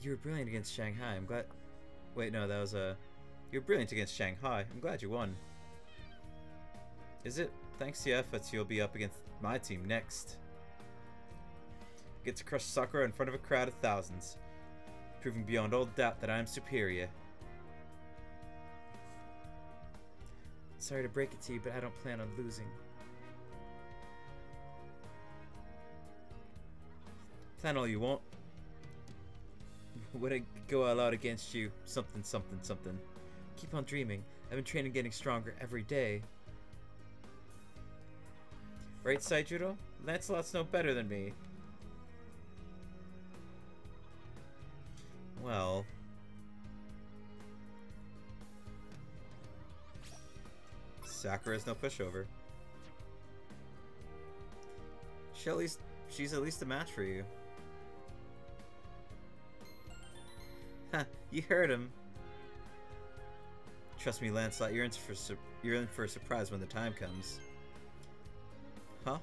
You were brilliant against Shanghai. I'm glad. Wait, no, that was a. You were brilliant against Shanghai. I'm glad you won. Is it? Thanks to your efforts, you'll be up against my team next. Get to crush Sakura in front of a crowd of thousands, proving beyond all doubt that I am superior. Sorry to break it to you, but I don't plan on losing. Plan all you want. Would I go all out against you? Something, something, something. Keep on dreaming. I've been training getting stronger every day. Right, Seijuro? Lancelot's no better than me. Well... Sakura's no pushover. She at least, she's at least a match for you. Huh, you heard him. Trust me, Lancelot, you're in for you're in for a surprise when the time comes. Huh?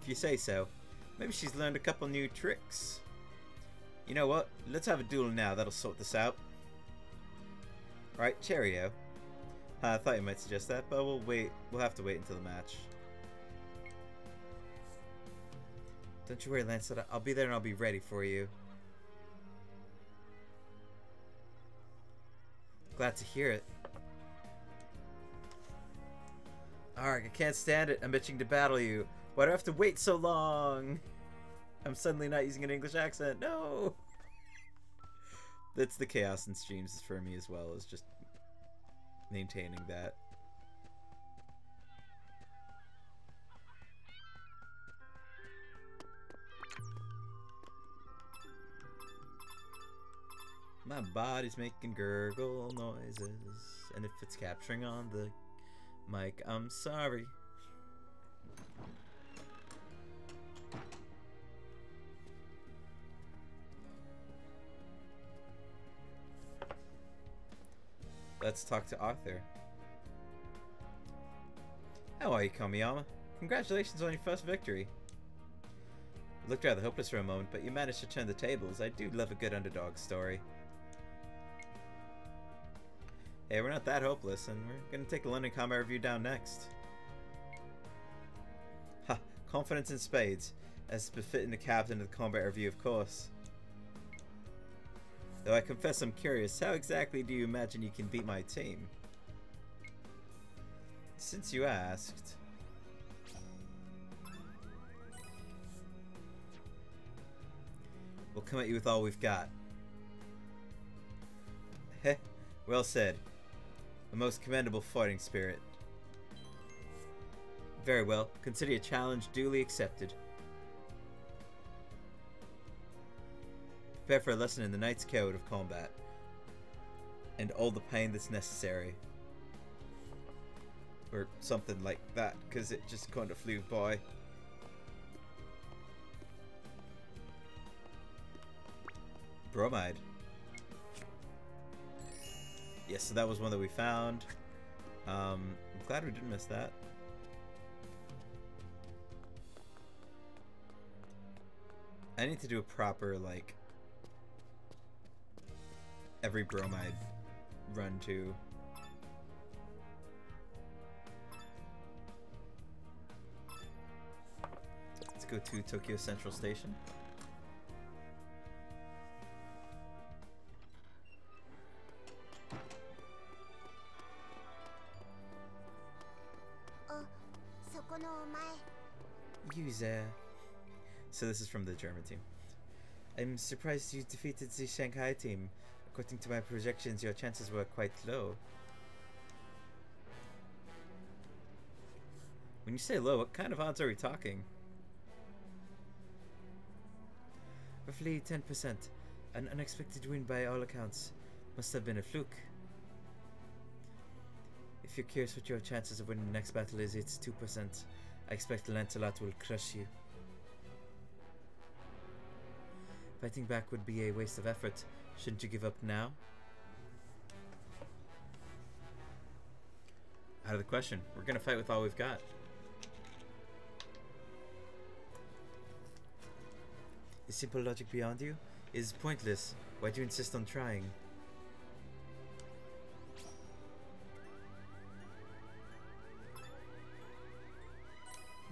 If you say so. Maybe she's learned a couple new tricks. You know what? Let's have a duel now. That'll sort this out. Right, cheerio. Uh, I thought you might suggest that, but we'll wait. We'll have to wait until the match. Don't you worry, Lancelot. I'll be there and I'll be ready for you. Glad to hear it. Arg, I can't stand it. I'm itching to battle you. Why do I have to wait so long? I'm suddenly not using an English accent. No! That's the chaos in streams for me as well, is just maintaining that. My body's making gurgle noises, and if it's capturing on the mic, I'm sorry. Let's talk to Arthur. How are you, Kamiyama? Congratulations on your first victory. It looked rather hopeless for a moment, but you managed to turn the tables. I do love a good underdog story. Hey, we're not that hopeless, and we're gonna take the London Combat Revue down next. Ha! Confidence in spades, as befitting the captain of the Combat Revue, of course. Though I confess I'm curious, how exactly do you imagine you can beat my team? Since you asked... We'll come at you with all we've got. Heh, well said. A most commendable fighting spirit. Very well. Consider your challenge duly accepted. Prepare for a lesson in the Knight's Code of Combat. And all the pain that's necessary. Or something like that, because it just kind of flew by. Bromide. Yes, so that was one that we found. Um, I'm glad we didn't miss that. I need to do a proper, like, every bromide run to. Let's go to Tokyo Central Station. Oh, you. So this is from the German team. I'm surprised you defeated the Shanghai team. According to my projections, your chances were quite low. When you say low, what kind of odds are we talking? Roughly 10%. An unexpected win by all accounts. Must have been a fluke. If you're curious what your chances of winning the next battle is, it's 2%. I expect Lancelot will crush you. Fighting back would be a waste of effort. Shouldn't you give up now? Out of the question. We're gonna fight with all we've got. Is simple logic beyond you? It is pointless. Why do you insist on trying?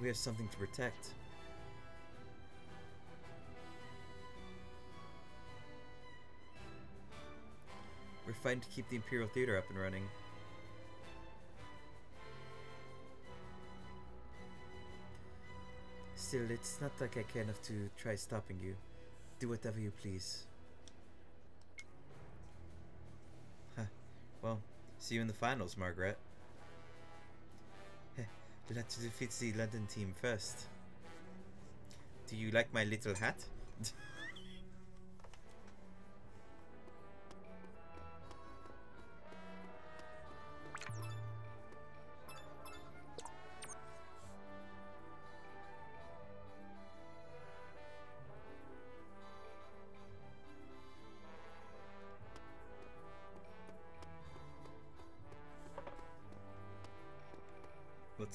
We have something to protect. We're fighting to keep the Imperial Theater up and running. Still, it's not like I care enough to try stopping you. Do whatever you please. Huh. Well, see you in the finals, Margaret. Heh, let's defeat the London team first. Do you like my little hat?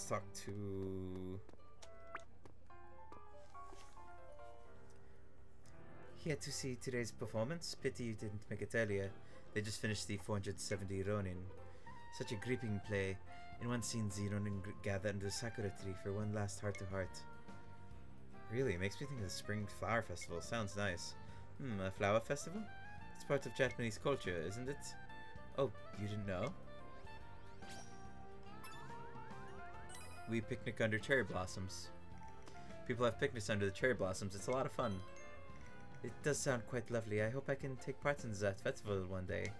let's talk to... Here to see today's performance. Pity you didn't make it earlier. They just finished the 470 Ronin. Such a gripping play. In one scene, the Ronin gather under the Sakura tree for one last heart-to-heart. -heart. Really, it makes me think of the Spring Flower Festival. Sounds nice. Hmm, a flower festival? It's part of Japanese culture, isn't it? Oh, you didn't know? We picnic under cherry blossoms. People have picnics under the cherry blossoms. It's a lot of fun. It does sound quite lovely. I hope I can take part in that festival one day.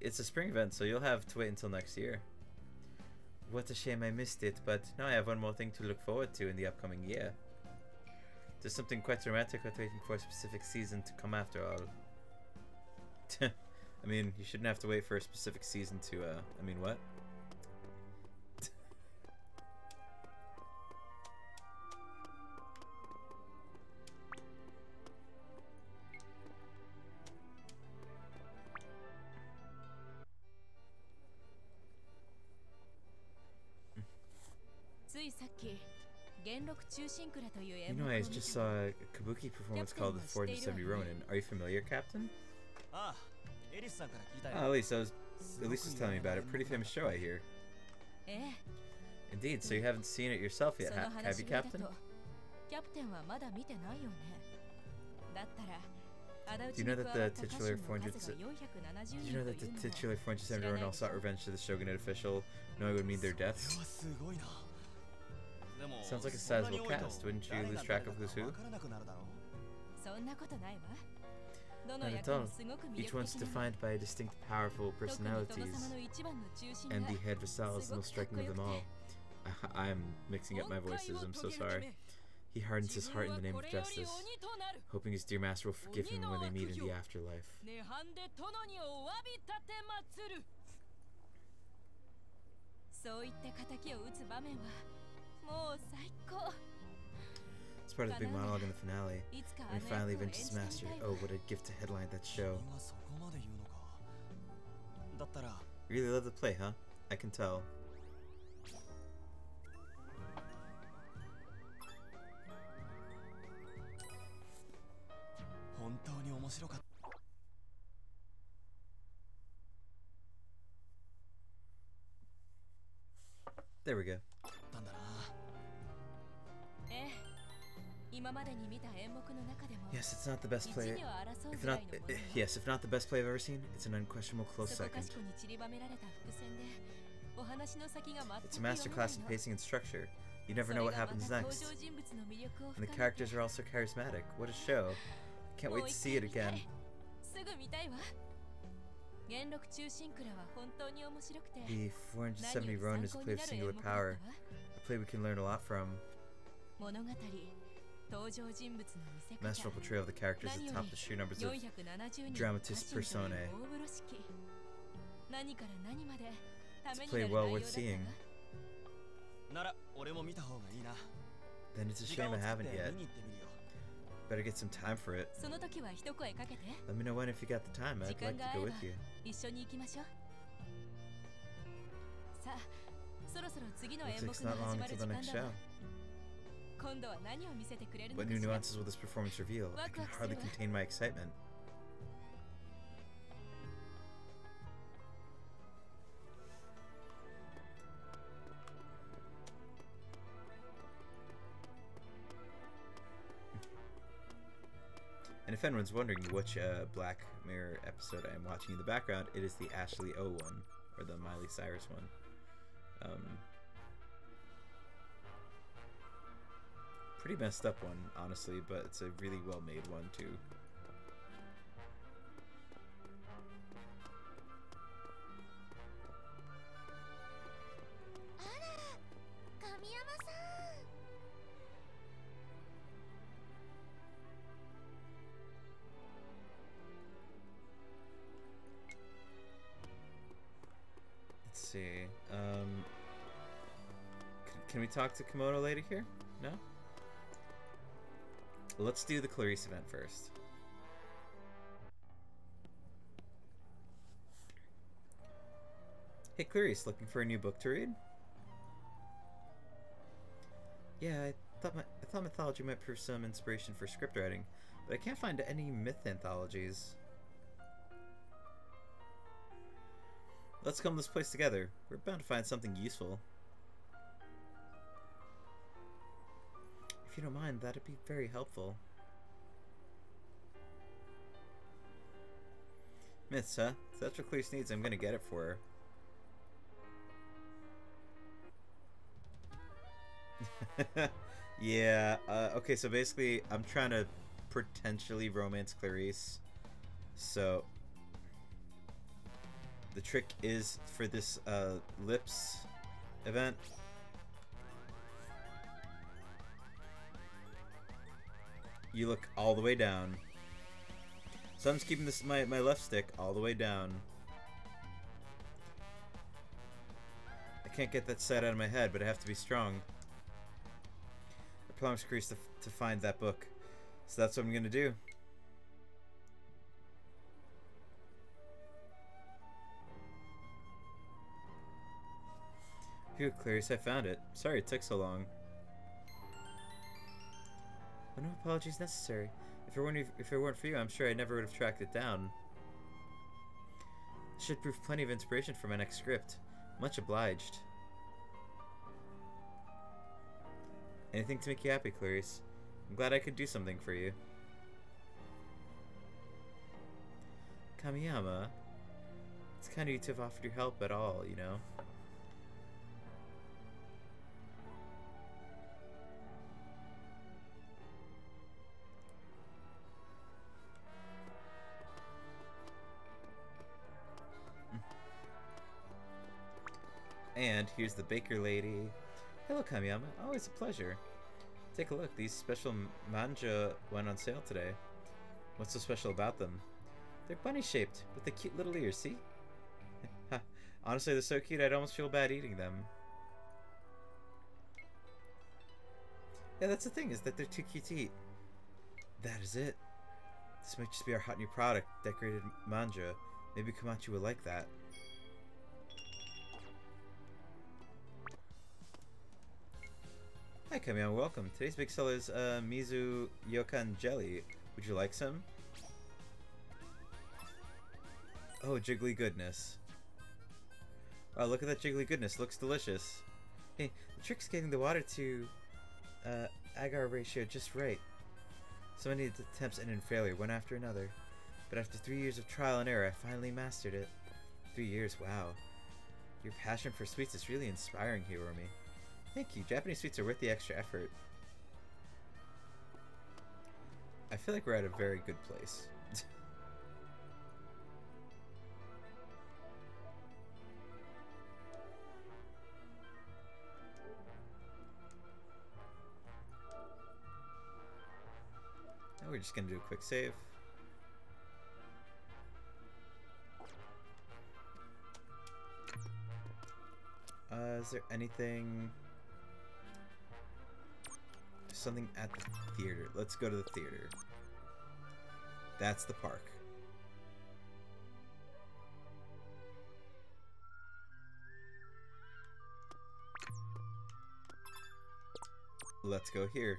It's a spring event, so you'll have to wait until next year. What a shame I missed it, but now I have one more thing to look forward to in the upcoming year. There's something quite romantic about waiting for a specific season to come after all. I mean, you shouldn't have to wait for a specific season to, uh, I mean, what? " You know, I just saw a kabuki performance called The 470 Ronin. Are you familiar, Captain? Ah, oh, at least I was. At least was telling me about it. Pretty famous show, I hear. Eh? Indeed. So you haven't seen it yourself yet, ha have you, Captain? Do you know that the titular 400? You know that the titular 470 Ronin all sought revenge to the shogunate official, knowing it would mean their deaths? Sounds like a sizable cast. Wouldn't you lose track of who's who? Not at all. Each one's defined by distinct powerful personalities, and the head Vassal is the most striking of them all. I am mixing up my voices, I'm so sorry. He hardens his heart in the name of justice, hoping his dear master will forgive him when they meet in the afterlife. It's part of the big monologue in the finale. When he finally ventures master. Oh, what a gift to headline that show. Really love the play, huh? I can tell. There we go. Yes, it's not the best play. If not, yes, if not the best play I've ever seen, it's an unquestionable close second. It's a masterclass in pacing and structure. You never know what happens next. And the characters are also charismatic. What a show. Can't wait to see it again. The 470 Ronin is a play of singular power, a play we can learn a lot from. 物語 Masterful portrayal of the characters atop the shoe numbers of dramatis personae. It's play well worth seeing. Then it's a shame I haven't yet. Better get some time for it. Let me know when if you got the time. I'd like to go with you. Looks like it's not long until the next show. What new nuances will this performance reveal? I can hardly contain my excitement. And if anyone's wondering which uh, Black Mirror episode I am watching in the background, it is the Ashley O one, or the Miley Cyrus one. Um, pretty messed up one, honestly, but it's a really well-made one, too. Let's see. Um, can we talk to Komodo later here? No? Let's do the Clarice event first. Hey Clarice, looking for a new book to read? Yeah, I thought, my, I thought mythology might prove some inspiration for script writing, but I can't find any myth anthologies. Let's come this place together. We're bound to find something useful. If you don't mind, that'd be very helpful. Myths, huh? If that's what Clarice needs, I'm gonna get it for her. yeah, uh, okay, so basically, I'm trying to potentially romance Clarice. So, the trick is for this uh, lips event. You look all the way down. So I'm just keeping this my, my left stick all the way down. I can't get that set out of my head, but I have to be strong. I promised Chris to, to find that book. So that's what I'm gonna do. Phew, Clarice, I found it. Sorry it took so long. But no apologies necessary. If it weren't if it weren't for you, I'm sure I never would have tracked it down. Should prove plenty of inspiration for my next script. Much obliged. Anything to make you happy, Clarice. I'm glad I could do something for you. Kamiyama, it's kind of you to have offered your help at all, you know? And here's the baker lady. Hello, Kamiyama. Always a pleasure. Take a look. These special manju went on sale today. What's so special about them? They're bunny-shaped with the cute little ears, see? Honestly, they're so cute I'd almost feel bad eating them. Yeah, that's the thing, is that they're too cute to eat. That is it. This might just be our hot new product, decorated manju. Maybe Komachi will like that. Hi Kamiya, welcome. Today's big seller is uh, Mizu Yokan Jelly. Would you like some? Oh, jiggly goodness. Wow, look at that jiggly goodness. Looks delicious. Hey, the trick's getting the water to uh, agar ratio just right. So many attempts ended in failure, one after another. But after three years of trial and error, I finally mastered it. Three years, wow. Your passion for sweets is really inspiring, Hiromi. Thank you. Japanese sweets are worth the extra effort. I feel like we're at a very good place. now we're just gonna do a quick save. Uh, is there anything something at the theater. Let's go to the theater. That's the park. Let's go here.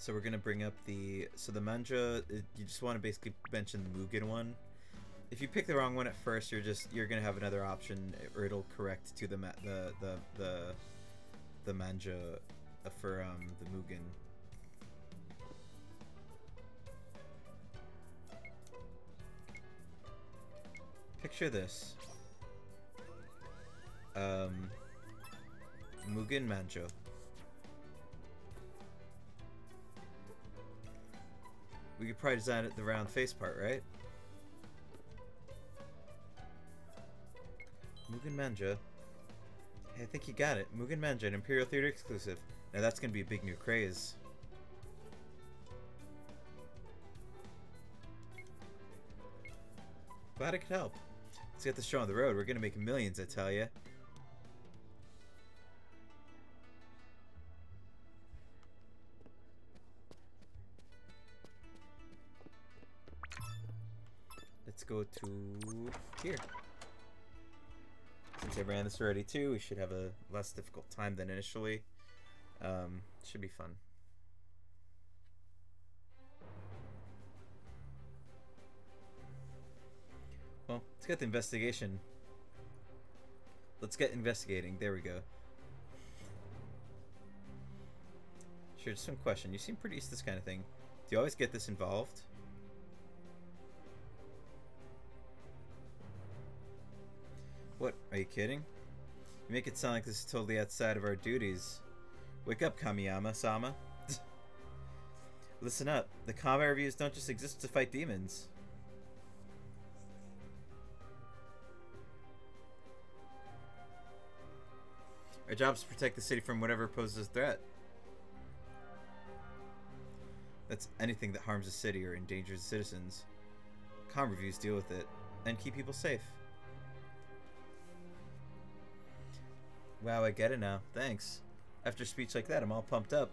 So we're gonna bring up the so the manju. You just want to basically mention the Mugen one. If you pick the wrong one at first, you're just you're gonna have another option, or it'll correct to the the the the the manju for um the Mugen. Picture this. Um, Mugen Manju. We could probably design it the round face part, right? Mugen Manju. Hey, I think you got it. Mugen Manju, an Imperial Theater exclusive. Now that's gonna be a big new craze. Glad I could help. Let's get this show on the road. We're gonna make millions, I tell ya. Go to here. Since I ran this already too, we should have a less difficult time than initially. Um, should be fun. Well, let's get the investigation. Let's get investigating. There we go. Sure, just one question. You seem pretty used to this kind of thing. Do you always get this involved? Are you kidding? You make it sound like this is totally outside of our duties. Wake up, Kamiyama-sama. Listen up. The combat revues don't just exist to fight demons. Our job is to protect the city from whatever poses a threat. That's anything that harms the city or endangers citizens. Com reviews deal with it and keep people safe. Wow, I get it now. Thanks. After a speech like that, I'm all pumped up.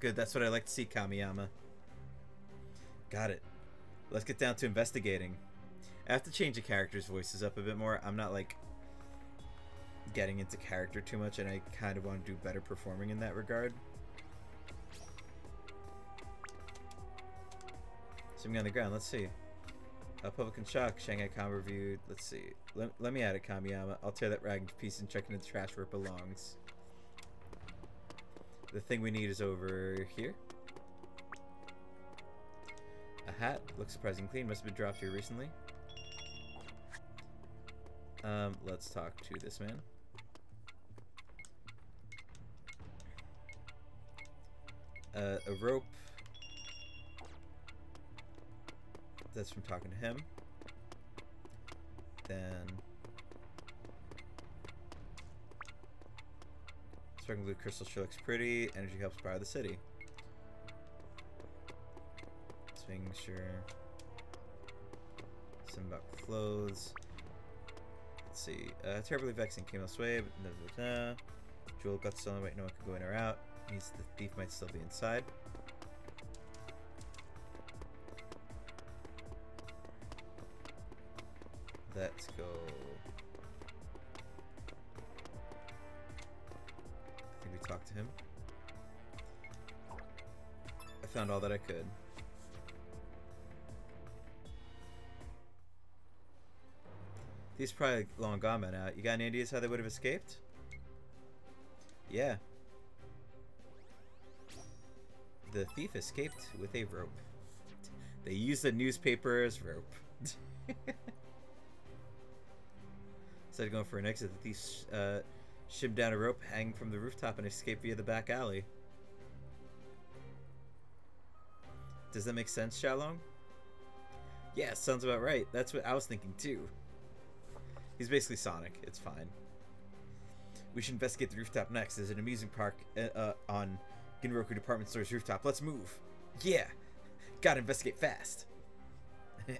Good, that's what I like to see, Kamiyama. Got it. Let's get down to investigating. I have to change the characters' voices up a bit more. I'm not like getting into character too much, and I kind of want to do better performing in that regard. Swimming on the ground, let's see. Uh, public in shock, Shanghai Com reviewed. Let's see. Let, let me add it, Kamiyama. I'll tear that rag into pieces and check it in the trash where it belongs. The thing we need is over here. A hat. Looks surprisingly clean. Must have been dropped here recently. Um, let's talk to this man. Uh, a rope. That's from talking to him. Then... Sparkling blue crystal sure looks pretty. Energy helps power the city. Just making sure. Some about clothes. Let's see. Uh, terribly vexing chemo sway, but da, da, da. Jewel got stolen. Wait, no one can go in or out. Means the thief might still be inside. Let's go. I think we talked to him. I found all that I could. He's probably long gone by now. You got any ideas how they would have escaped? Yeah. The thief escaped with a rope. They used the newspaper as rope. Instead of going for an exit, the thief uh, shimmed down a rope hanging from the rooftop and escaped via the back alley. Does that make sense, Xiaolong? Yeah, sounds about right. That's what I was thinking too. He's basically Sonic. It's fine. We should investigate the rooftop next. There's an amusement park uh, uh, on Ginroku Department Store's rooftop. Let's move. Yeah. Gotta investigate fast. Fucking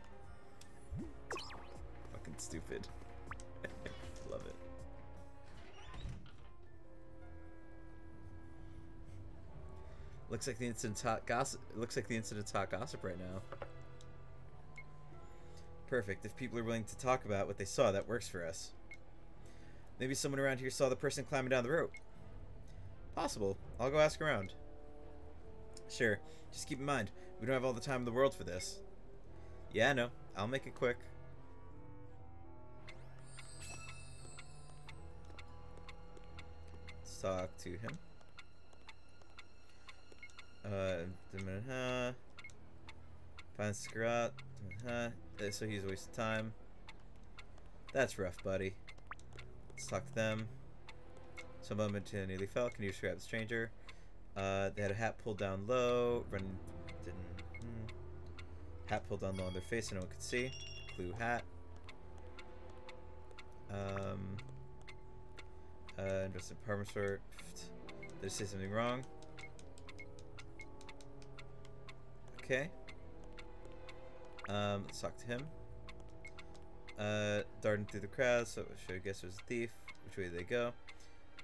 stupid. Looks like the incident's hot gossip. Looks like the incident's hot gossip right now. Perfect. If people are willing to talk about what they saw, that works for us. Maybe someone around here saw the person climbing down the rope. Possible. I'll go ask around. Sure. Just keep in mind, we don't have all the time in the world for this. Yeah, no. I'll make it quick. Let's talk to him. Uh, find Skirat. Uh, so he's a waste of time. That's rough, buddy. Let's talk to them. Some moment nearly fell. Can you describe the stranger? Uh, they had a hat pulled down low. Run didn't. Hmm. Hat pulled down low on their face so no one could see. Blue hat. Um. Uh, just a apartment store. Did I say something wrong? Okay. Um, let's talk to him. Uh, darting through the crowd, so should I guess there's a thief. Which way they go?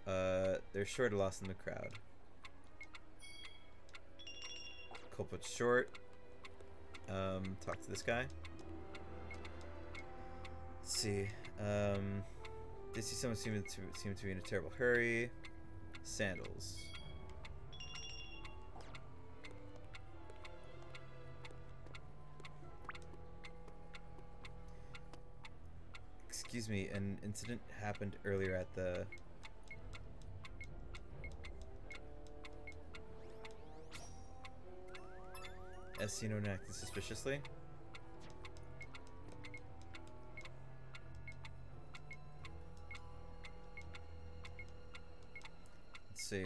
Uh, they're short of lost in the crowd. Culprit short. Um, talk to this guy. Let's see. Um, did see someone seem to seem to be in a terrible hurry. Sandals. Excuse me, an incident happened earlier at the Esino acting suspiciously. Let's see.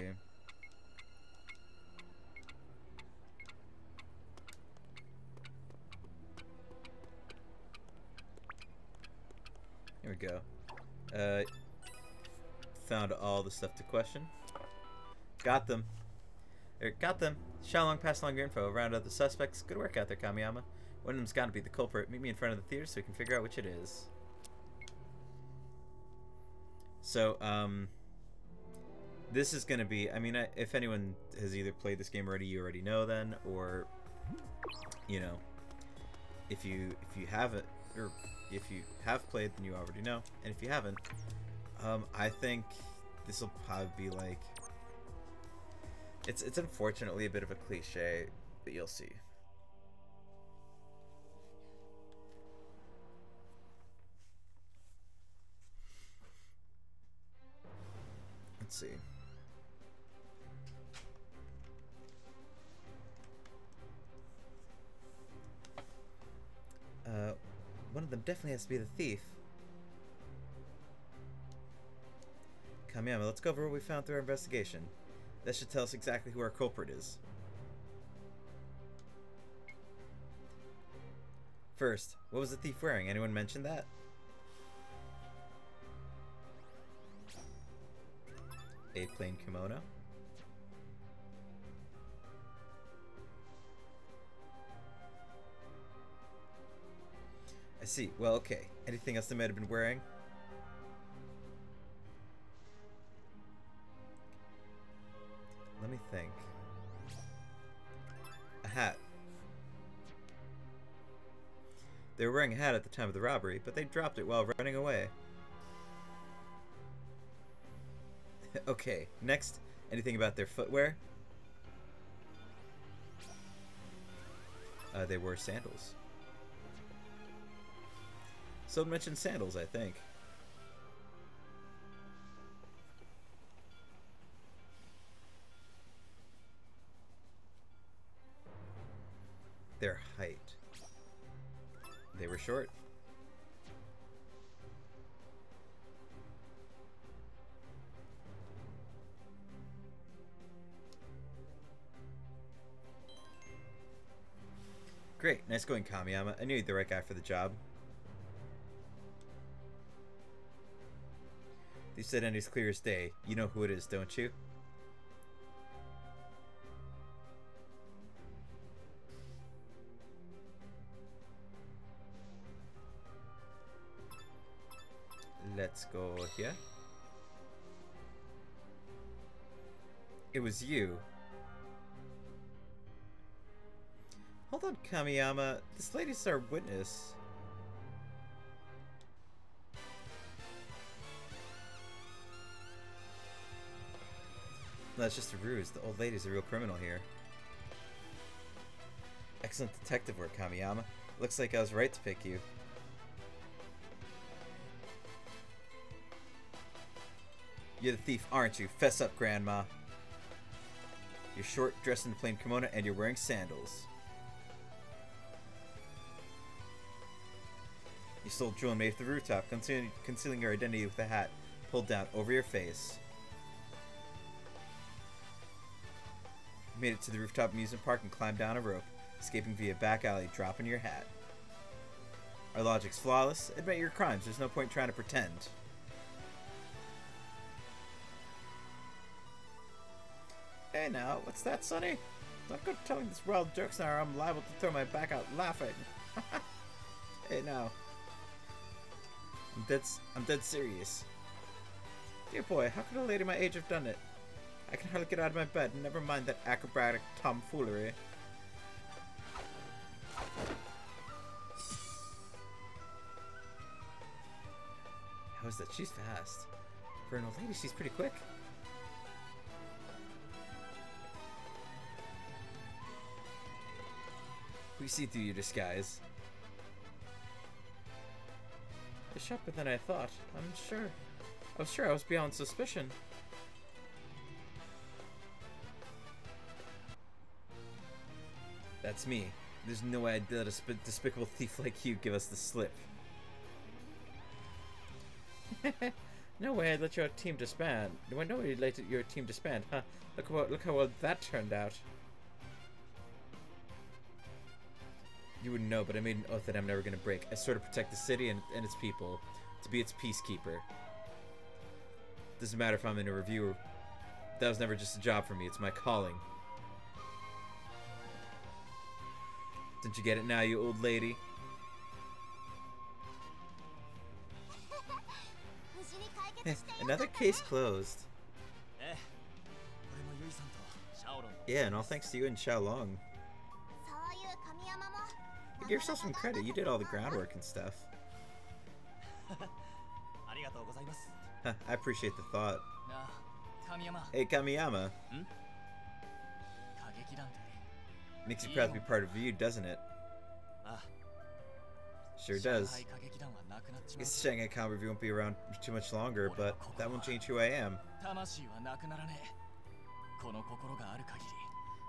Go. Uh, found all the stuff to question. Got them. Er, got them. Xiaolong passed along your info. Round up the suspects. Good work out there, Kamiyama. One of them's got to be the culprit. Meet me in front of the theater so we can figure out which it is. So, um, this is going to be. I mean, if anyone has either played this game already, you already know then, or you know, if you if you haven't, or if you have played, then you already know, and if you haven't, um, I think this will probably be like it's it's unfortunately a bit of a cliche, but you'll see. Let's see. Uh, one of them definitely has to be the thief. Kamiyama, let's go over what we found through our investigation. That should tell us exactly who our culprit is. First, what was the thief wearing? Anyone mention that? A plain kimono. I see. Well, okay. Anything else they might have been wearing? Let me think. A hat. They were wearing a hat at the time of the robbery, but they dropped it while running away. okay, next, anything about their footwear? Uh, they wore sandals. Someone mentioned sandals, I think. Their height. They were short. Great, nice going, Kamiyama. I knew you'd the right guy for the job. You said Endy's clear as day. You know who it is, don't you? Let's go here. It was you. Hold on, Kamiyama. This lady's our witness. That's just a ruse. The old lady's a real criminal here. Excellent detective work, Kamiyama. Looks like I was right to pick you. You're the thief, aren't you? Fess up, Grandma. You're short, dressed in a plain kimono, and you're wearing sandals. You stole Jewel it the rooftop, concealing, concealing your identity with a hat pulled down over your face. Made it to the rooftop amusement park and climbed down a rope, escaping via back alley, dropping your hat. Our logic's flawless. Admit your crimes. There's no point trying to pretend. Hey now, what's that, Sonny? Don't go telling this wild jokes now or I'm liable to throw my back out laughing. hey now. I'm dead, I'm dead serious. Dear boy, how could a lady my age have done it? I can hardly get out of my bed, never mind that acrobatic tomfoolery. How is that? She's fast. For an old lady, she's pretty quick. We see through your disguise. It's sharper than I thought, I'm sure. I was sure I was beyond suspicion. That's me. There's no way I'd let a sp- despicable thief like you give us the slip. no way I'd let your team disband. No, know you'd let your team disband, huh? Look how look how well that turned out. You wouldn't know, but I made an oath that I'm never gonna break. I swear to protect the city and, and its people, to be its peacekeeper. Doesn't matter if I'm in a revue. That was never just a job for me. It's my calling. Don't you get it now, you old lady? Another case closed. Yeah, and all thanks to you and Xiaolong. Give yourself some credit, you did all the groundwork and stuff. I appreciate the thought. Hey, Kamiyama. Hmm? Makes you proud to be part of you, doesn't it? Sure does. I Shanghai Combat Revue won't be around too much longer, but that won't change who I am.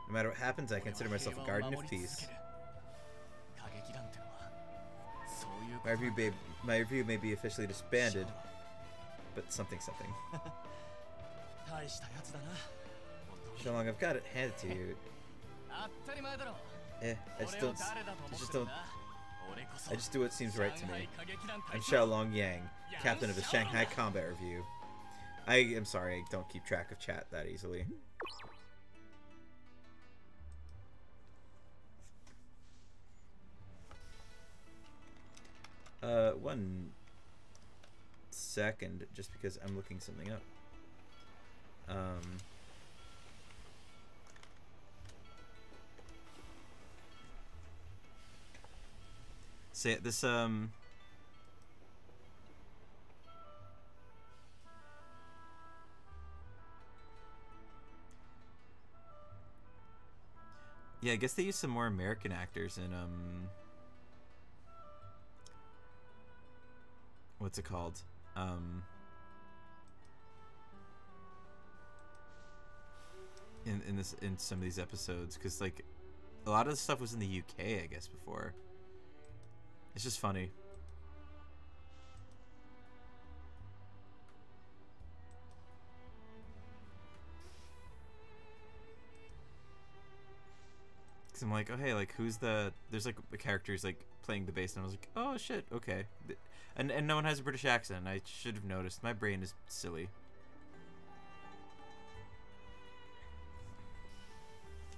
No matter what happens, I consider myself a guardian of peace. My revue, may, my revue may be officially disbanded, but something something. How long I've got it handed to you, Eh, I just don't. I just don't. I just do what seems right to me. I'm Xiaolong Yang, captain of the Shanghai Combat Revue. I am sorry, I don't keep track of chat that easily. Uh, one second, just because I'm looking something up. Um... Say this um Yeah, I guess they use some more American actors in um what's it called? Um in in this in some of these episodes cuz like a lot of the stuff was in the UK, I guess before. It's just funny. Cause I'm like, oh hey, like who's the? There's like a character who's like playing the bass, and I was like, oh shit, okay. And and no one has a British accent. I should have noticed. My brain is silly.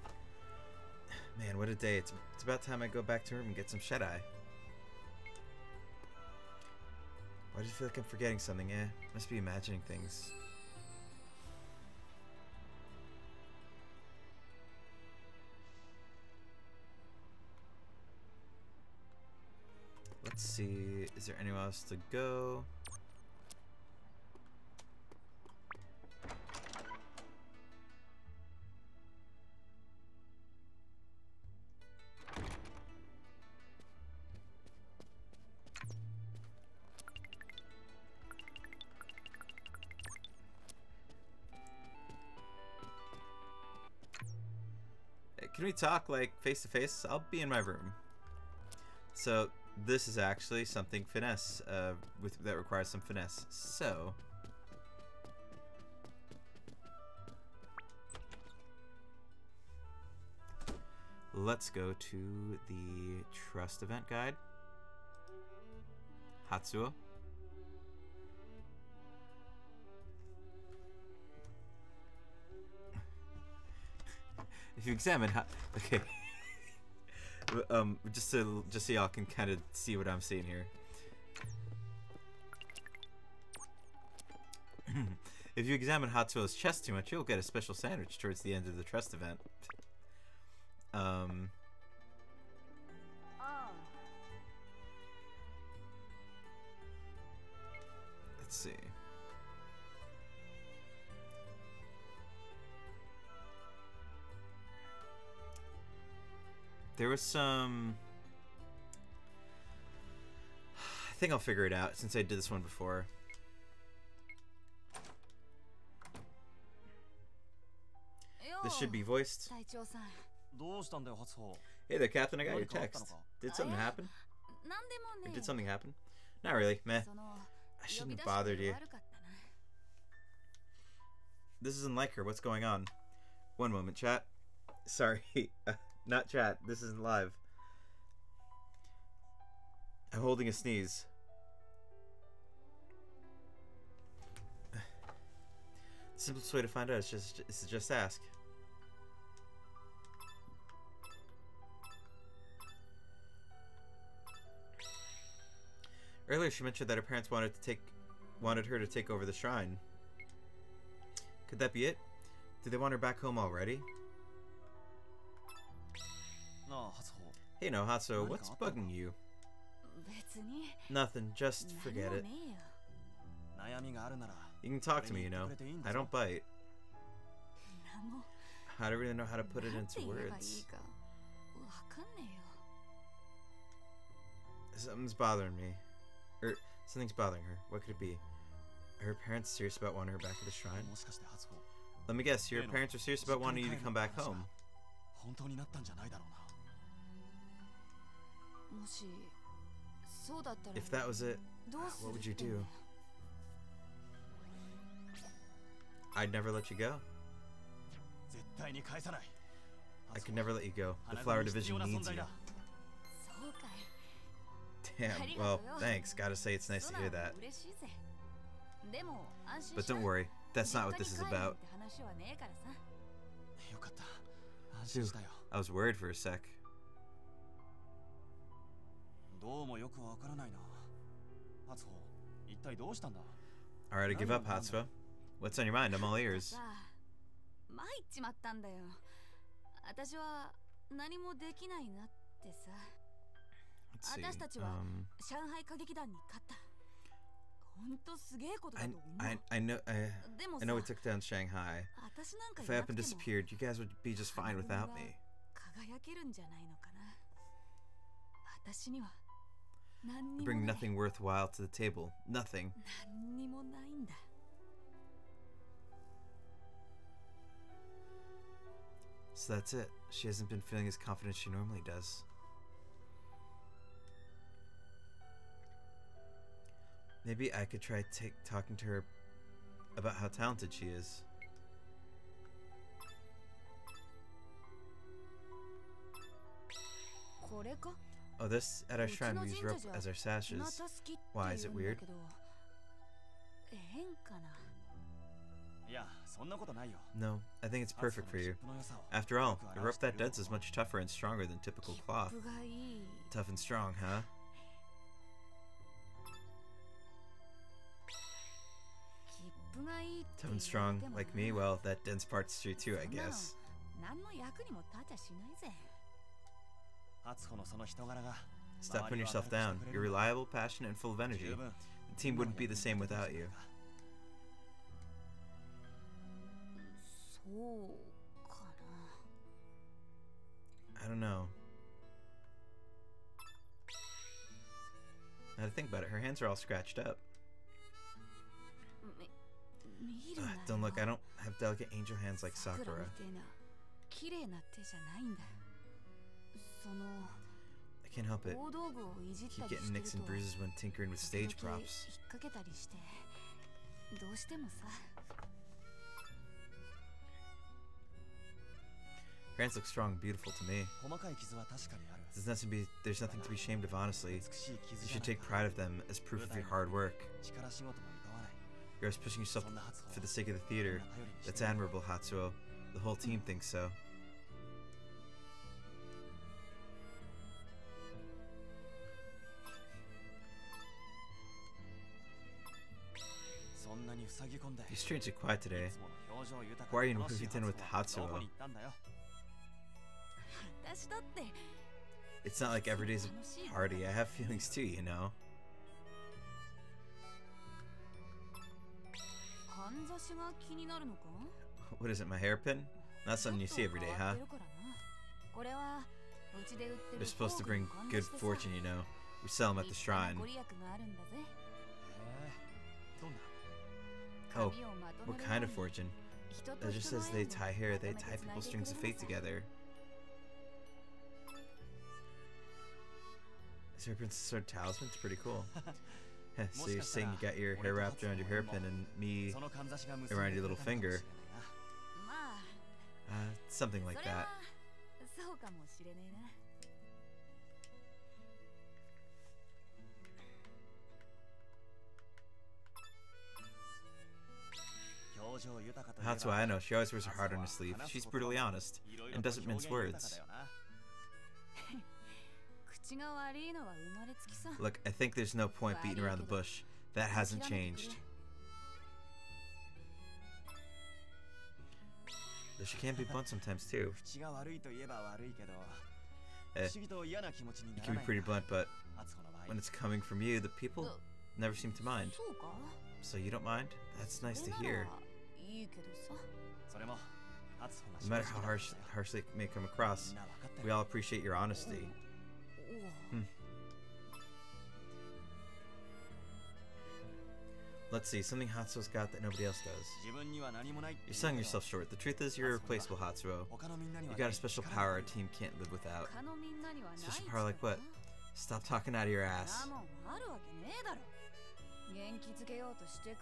Man, what a day! It's it's about time I go back to room and get some shut eye. Why do I feel like I'm forgetting something? Eh, must be imagining things. Let's see. Is there anywhere else to go? Can we talk like face to face? I'll be in my room. So this is actually something finesse uh, with that requires some finesse. So let's go to the trust event guide. Hatsuho. If you examine how okay. Um just so just so y'all can kind of see what i'm seeing here. If you examine Hatsuho's chest too much you'll get a special sandwich towards the end of the trust event. Um There was some... I think I'll figure it out since I did this one before. This should be voiced. Hey there, Captain. I got your text. Did something happen? Or did something happen? Not really. Meh. I shouldn't have bothered you. This isn't like her. What's going on? One moment, chat. Sorry. Not chat. This isn't live. I'm holding a sneeze. The simplest way to find out is just is just ask. Earlier, she mentioned that her parents wanted to take wanted her to take over the shrine. Could that be it? Do they want her back home already? Hey, Nohatsu, what's bugging you? Nothing, just forget it. You can talk to me, you know. I don't bite. I don't really know how to put it into words. Something's bothering me. Or, something's bothering her. What could it be? Are her parents serious about wanting her back at the shrine? Let me guess, your parents are serious about wanting you to come back home. If that was it, what would you do? I'd never let you go. I could never let you go. The Flower Division needs you. Damn, well, thanks. Gotta say, it's nice to hear that. But don't worry, that's not what this is about. Phew, I was worried for a sec. どうもよくわからないな初歩一体どうしたんだ Alright, I give up, Hatsuo. What's on your mind? I'm all ears. 参っちまったんだよ私は何もできないなってさ.私たちは Um, 上海歌劇団に勝ったほんとすげえことだ I, と思う I, I know, I, でも I さ know we took down Shanghai. 私なんかい If I な hadn't くても disappeared, you guys would be just fine without me. 輝けるんじゃないのかな私には何 You bring nothing worthwhile to the table. Nothing. So that's it. She hasn't been feeling as confident as she normally does. Maybe I could try talking to her about how talented she is. これか Oh, this at our うち shrine の we 神 use 社 rope じゃ as our sashes. ナタスキって Why, is it 言うんだ weird? けど変かないやそんなことないよ No, I think it's perfect for 初歩の you. 湿布の良さを After all, よく a 表 rope して that いる does と is 思う much tougher and stronger than typical ギ cloth. ップがいい Tough and strong, huh? ギップがいいって Tough 言 and わ strong れても like な me? Well, that dense part's true too, I そんなの guess. 何の役にも立ちゃしないぜ初歩のその人柄が Stop putting yourself down. You're reliable, passionate, and full of energy. The team wouldn't be the same without you. I don't know. Now to think about it, her hands are all scratched up. Uh, don't look, I don't have delicate angel hands like Sakura. I can't help it. Keep getting nicks and bruises when tinkering with stage props. Grants look strong and beautiful to me. There's nothing, be, there's nothing to be ashamed of, honestly. You should take pride of them as proof of your hard work. You're always pushing yourself for the sake of the theater. That's admirable, Hatsuho. The whole team thinks so. He's streets are quiet today. Why are you in with Hatsuho? It's not like every day's a party. I have feelings too, you know. What is it, my hairpin? Not something you see every day, huh? They're supposed to bring good fortune, you know. We sell them at the shrine. Oh, what kind of fortune? It just says they tie hair, they tie people's strings of fate together. is your princess or talisman it's pretty cool. so you're saying you got your hair wrapped around your hairpin and me around your little finger. Uh, something like that. That's why I know. She always wears her heart on her sleeve. She's brutally honest and doesn't mince words. Look, I think there's no point beating around the bush. That hasn't changed. Though she can be blunt sometimes too. Eh, you can be pretty blunt, but when it's coming from you, the people never seem to mind. So you don't mind? That's nice to hear. No matter how harsh, harsh may come across, we all appreciate your honesty. Oh, oh. Hmm. Let's see, something Hatsuho's got that nobody else does. You're selling yourself short. The truth is, you're irreplaceable, Hatsuo. You got a special power our team can't live without. Special power like what? Stop talking out of your ass.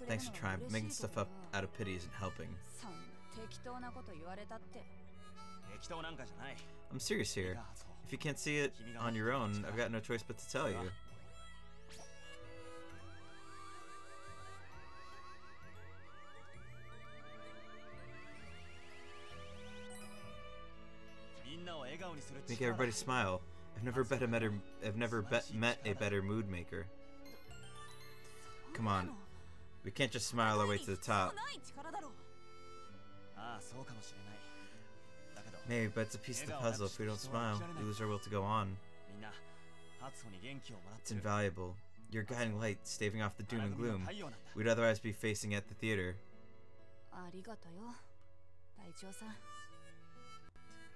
Thanks for trying. but Making stuff up out of pity isn't helping. I'm serious here. If you can't see it on your own, I've got no choice but to tell you. Make everybody smile. I've never bet a better, I've never bet, met a better mood maker. Come on. We can't just smile our way to the top. Maybe, but it's a piece of the puzzle. If we don't smile, we lose our will to go on. It's invaluable. Your guiding light, staving off the doom and gloom we'd otherwise be facing at the theater.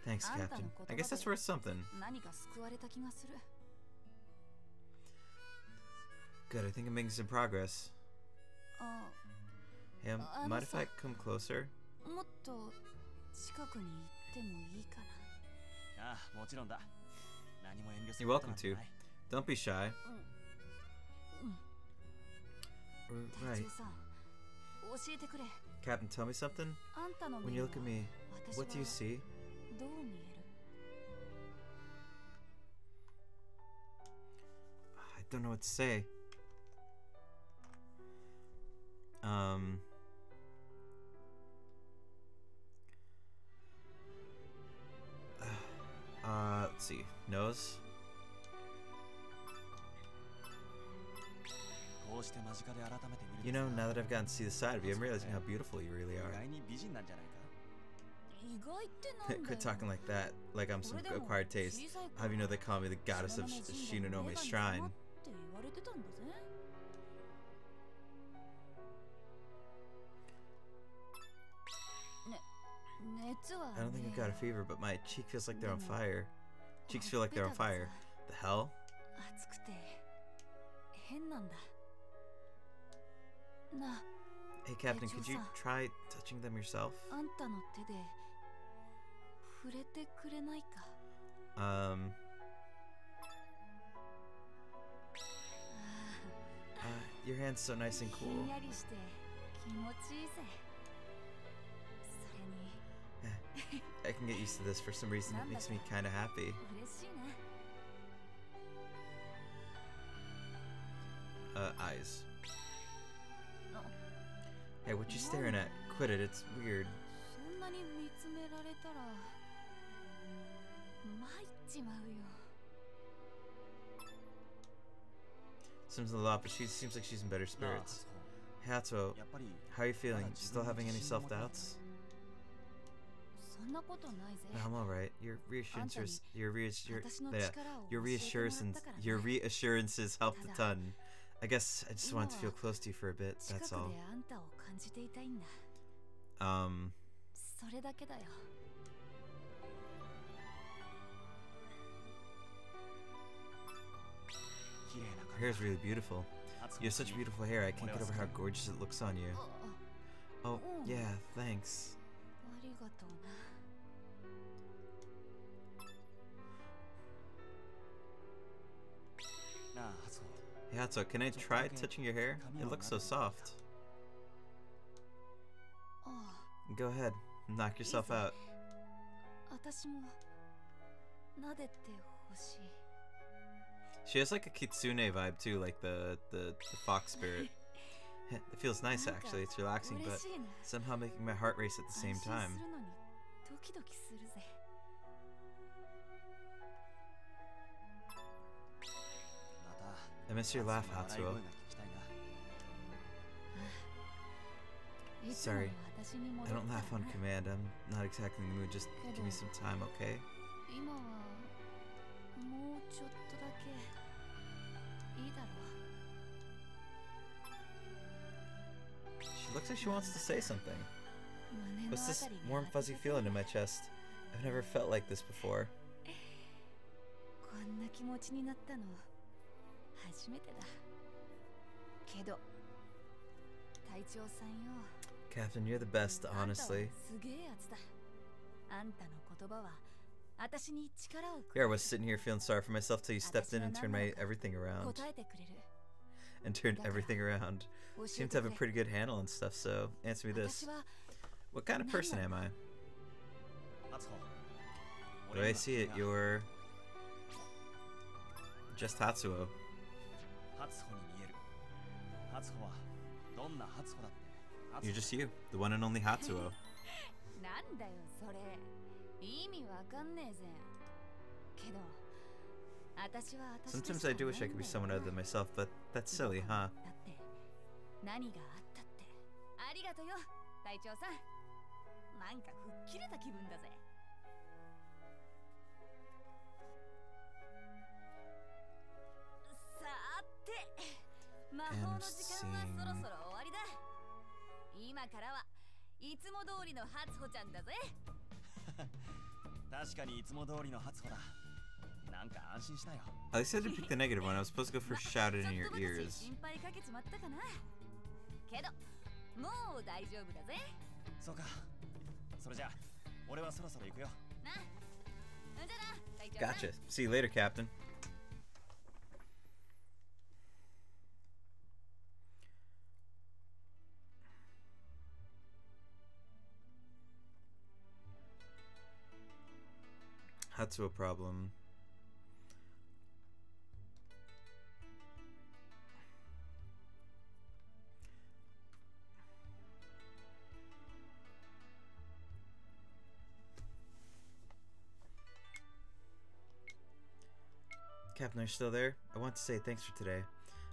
Thanks, Captain. I guess that's worth something. Good, I think I'm making some progress. あ Hey, um, Uh, mind if ano I come closer? もっと近くに行ってもいいかなああもちろんだ何も遠慮す You're ること welcome なんて to. ない Don't be shy. うん R- 隊 Right. 長さん教えてくれ Captain, tell me something? あんたの When 目 you は look at me, 私 what do you は see? どう見える I don't know what to say. Um, uh, let's see. Nose. You know, now that I've gotten to see the side of you, I'm realizing how beautiful you really are. Quit talking like that, like I'm some acquired taste. I'll have you know they call me the goddess of Shinonome Shrine. I don't think I've got a fever, but my cheek feels like they're on fire. Cheeks feel like they're on fire. The hell? Hey, Captain, could you try touching them yourself? Um. Uh, your hand's so nice and cool. I can get used to this for some reason. It makes me kind of happy. Uh, eyes. Hey, what you staring at? Quit it, it's weird. Seems a lot, but she seems like she's in better spirits. Hato, how are you feeling? Still having any self-doubts? んなことないぜ No, I'm all right. Your reassurances, your reassur- 私の yeah, 力を your 教えてもらっ reassurances, たからね your reassurances helped a Tada. ton. I guess I just wanted to feel close to you for a bit. 近く That's で all. あんたを感じていたいんだ Um, それだけだよ 綺麗な Your 髪 hair's really beautiful. 初 You have such 恋 beautiful hair. I can't get over how 俺は好き gorgeous it looks on you. あ Oh, Mm. yeah, thanks. Yeah, so can I try touching your hair? It looks so soft. Go ahead, knock yourself out. She has like a kitsune vibe too, like the, the, the fox spirit. It feels nice actually, it's relaxing, but somehow making my heart race at the same time. miss your laugh, Hatsuho. Sorry, I don't laugh on command. I'm not exactly in the mood. Just give me some time, okay? She looks like she wants to say something. What's this warm fuzzy feeling in my chest? I've never felt like this before. 初めてだけど隊長さんよ Captain, you're the best, honestly. Here I was sitting here feeling sorry for myself till you stepped in and turned my everything around. And turned everything around. Seems to have a pretty good handle and stuff, so answer me this. What kind of person am I? Do I see it, you're just Hatsuho. You're just you, the one and only Hatsuho. Sometimes I do wish I could be someone other than myself, but that's silly, huh? 魔法の時間はそろそろ終わりだ今からはいつも通りの初穂ちゃんだぜ確かにいつも通りの初穂だなんか安心したよ At least I didn't pick the negative one. I was supposed to go for shouted in your ちょっと私 ears. 心配かけちまったかなけどもう大丈夫だぜそうかそれじゃあ俺はそろそろ行くよなじゃあな隊長さん Gotcha. See you later, Captain. Hatsuho problem. Captain, are you still there? I want to say thanks for today.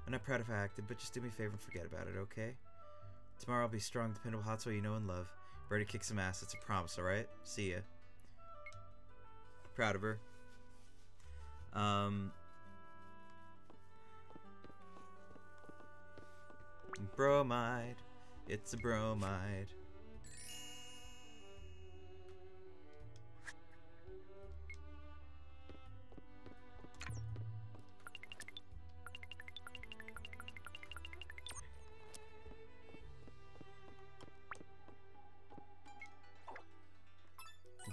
I'm not proud of how I acted, but just do me a favor and forget about it, okay? Tomorrow I'll be strong, dependable Hatsuho you know and love. Ready to kick some ass. It's a promise, alright? See ya. Proud of her. Um. Bromide. It's a bromide.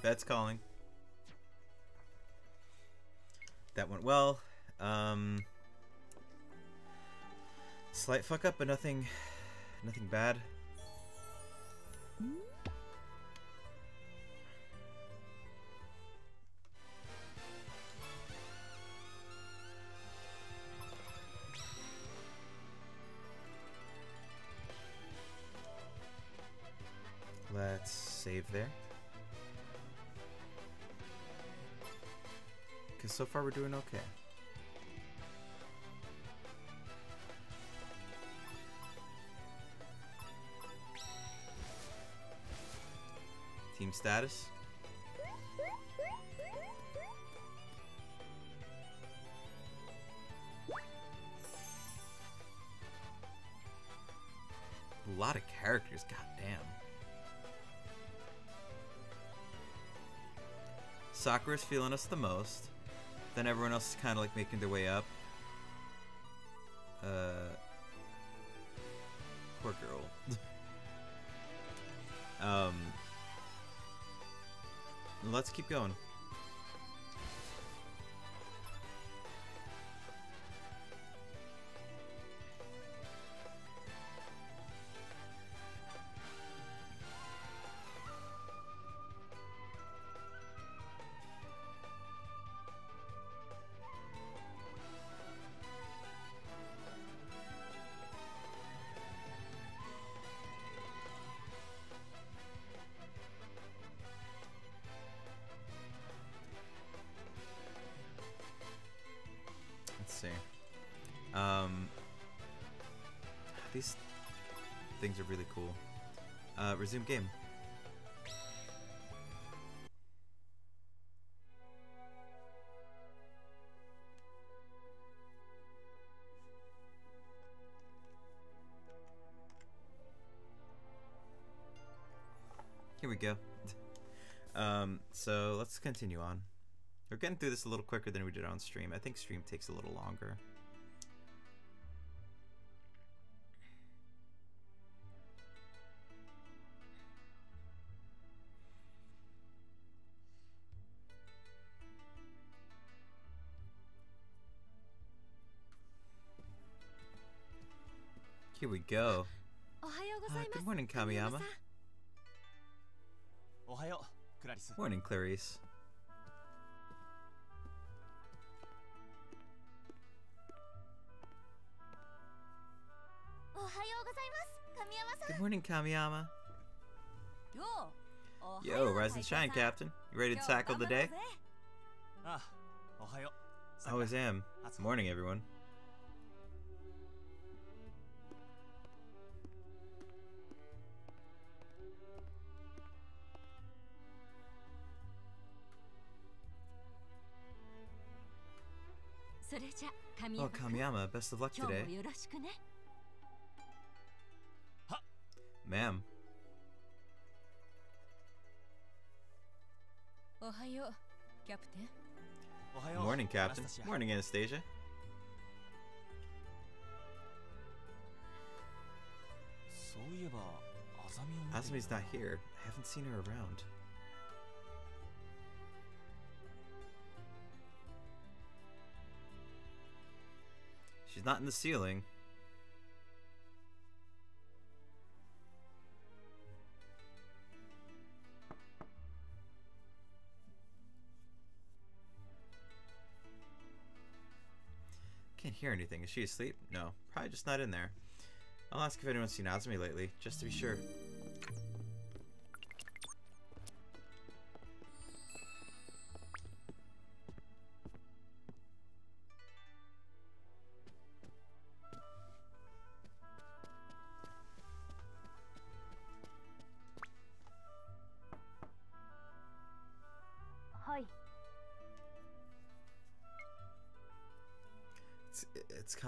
Bed's calling. Went well. Um, slight fuck up, but nothing, nothing bad. We're doing okay. Team status. A lot of characters, goddamn. Sakura's feeling us the most. Then everyone else is kind of like making their way up. Uh, poor girl. um, let's keep going. Resume game. Here we go. um, so let's continue on. We're getting through this a little quicker than we did on stream. I think stream takes a little longer. go. Uh, good morning, Kamiyama. Morning, Clarice. Good morning, Kamiyama. Yo, Rise and Shine, Captain. You ready to tackle the day? Always am. Good Morning, everyone. Oh, Kamiyama, best of luck today. Huh. Ma'am. Captain. Good Morning, Captain. Good Morning, Anastasia. Azami's not here. I haven't seen her around. She's not in the ceiling. Can't hear anything. Is she asleep? No. Probably just not in there. I'll ask if anyone's seen Azami lately, just to be sure.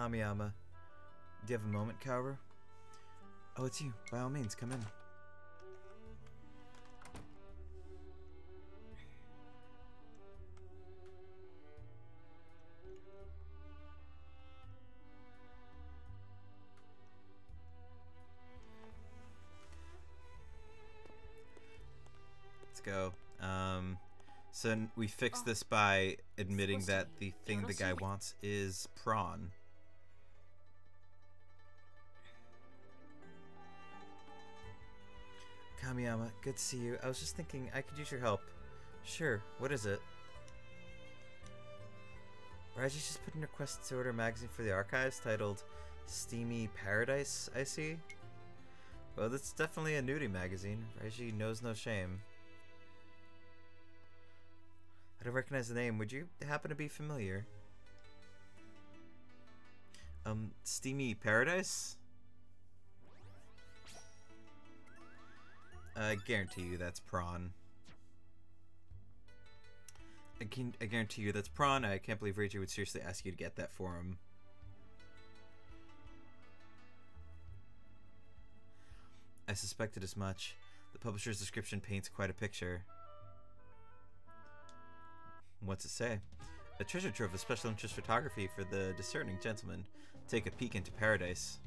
Kamiyama. Do you have a moment, Kaoru? Oh, it's you. By all means, come in. Let's go. Um, so we fix this by admitting that the thing the guy wants is prawn. Kamiyama, good to see you. I was just thinking I could use your help. Sure, what is it? Reiji's just put in a request to order a magazine for the archives titled Steamy Paradise, I see. Well, that's definitely a nudie magazine. Reiji knows no shame. I don't recognize the name. Would you happen to be familiar? Um, Steamy Paradise? I guarantee you that's prawn. I can I guarantee you that's prawn. I can't believe Rachel would seriously ask you to get that for him. I suspected as much. The publisher's description paints quite a picture. What's it say? A treasure trove of special interest photography for the discerning gentleman. Take a peek into paradise.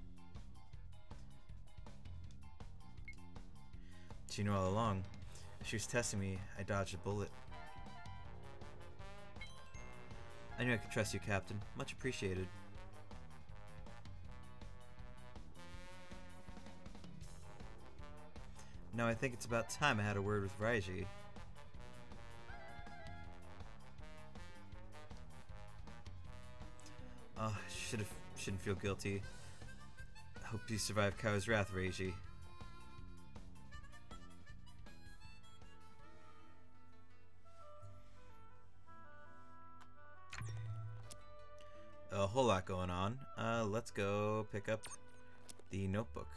She knew all along. She was testing me. I dodged a bullet. I knew I could trust you, Captain. Much appreciated. Now I think it's about time I had a word with Reiji. Ah, oh, should have shouldn't feel guilty. Hope you survive Kao's wrath, Reiji. Whole lot going on. Uh, let's go pick up the notebook.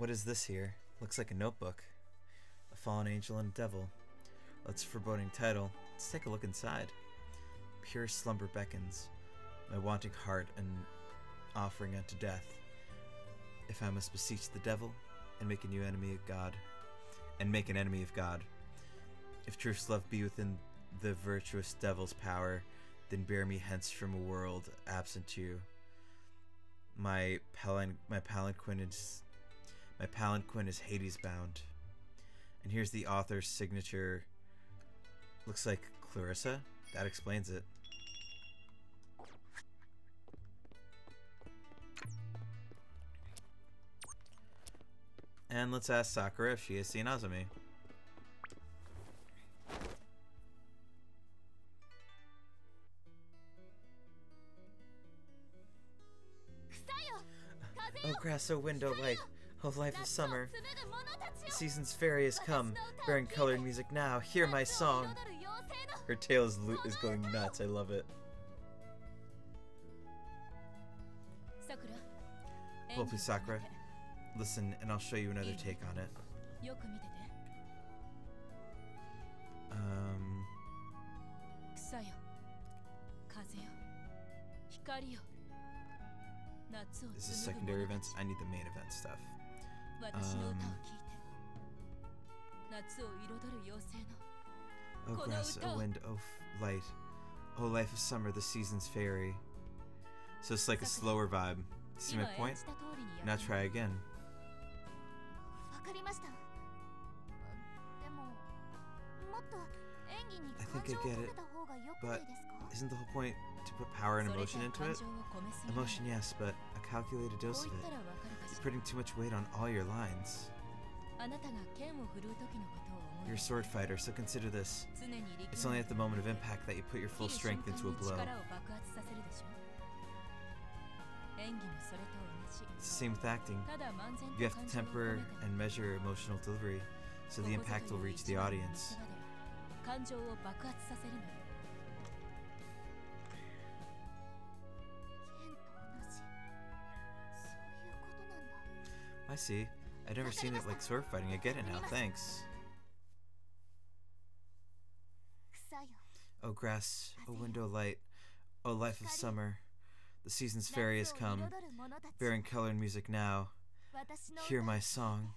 What is this here? Looks like a notebook. A fallen angel and a devil. Oh, That's a foreboding title. Let's take a look inside. Pure slumber beckons, my wanting heart an offering unto death. If I must beseech the devil and make a new enemy of God, and make an enemy of God. If truth's love be within the virtuous devil's power, then bear me hence from a world absent to you my palin my palanquin is my palanquin is Hades bound. And here's the author's signature. Looks like Clarissa. That explains it. And let's ask Sakura if she has seen Azami. Oh grass, oh window light, O life of summer, the season's fairy has come, bearing colored music now, hear my song. Her tail is, is going nuts, I love it. Hopefully, Sakura. Listen, and I'll show you another take on it. Um... This is secondary events. I need the main event stuff. 私の歌を Um, 聴いて夏を彩る妖精の Oh Kono grass, uta. oh wind, oh f- light, oh life of summer, the season's fairy. So it's like a slower vibe. See 今 my 演 point? じた通りに Now やってみ try again. わかりましたでももっと演技に I 感 think 情を I get 込 it, めた方が良くないですか Isn't the whole point to put power and それ emotion じゃ into 感 it? 情を込めすぎない Emotion, yes, but a calculated こう dose 言 of った it. putting too much weight on all your lines. You're a sword fighter, so consider this. It's only at the moment of impact that you put your full strength into a blow. It's the same with acting. You have to temper and measure emotional delivery so the impact will reach the audience. I see. I've never seen it like sword fighting. I get it now. Thanks. Oh, grass. Oh, window light. Oh, life of summer. The season's fairy has come, bearing color and music now. Hear my song.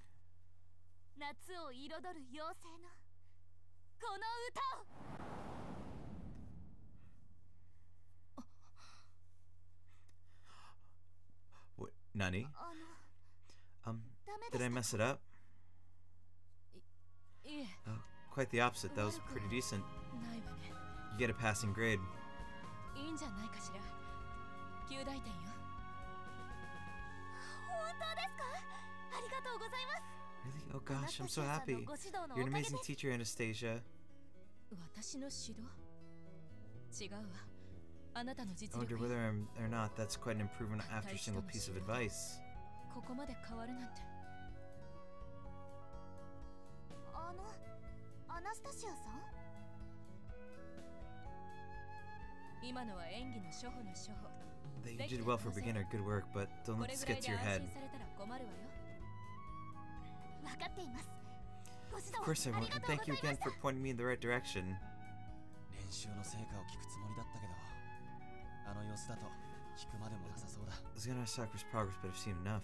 What? Nani? あの Um, ダメ did で I した mess it up? いえ Oh, quite the opposite. That was pretty decent. ないわね You get a passing grade. いいんじゃないかしら9大点よ本当ですかありがとうございます Really? Oh アナ gosh, スタ I'm シ so アさんの happy. ご指導の You're お an かげで amazing teacher, Anastasia. 私の指導違うわあなたの I 実 wonder 力 whether I'm or not. That's quite an improvement after a single piece of advice. ここまで変わるなんて あのアナスタシアさん今のは演技の初歩の初歩 That you did well for a beginner, good work, but don't こ let れ this ぐら get い to で your 安 head. 心されたら困るわよ分かっていますご指導 Of course I あ won't, りが and とう thank ご you ざいま again した for pointing me in the right direction. 練習の成果を聞くつもりだったけどあの様子だと聞くまでもなさそうだ I was gonna ask Sakura's progress, but I've seen enough.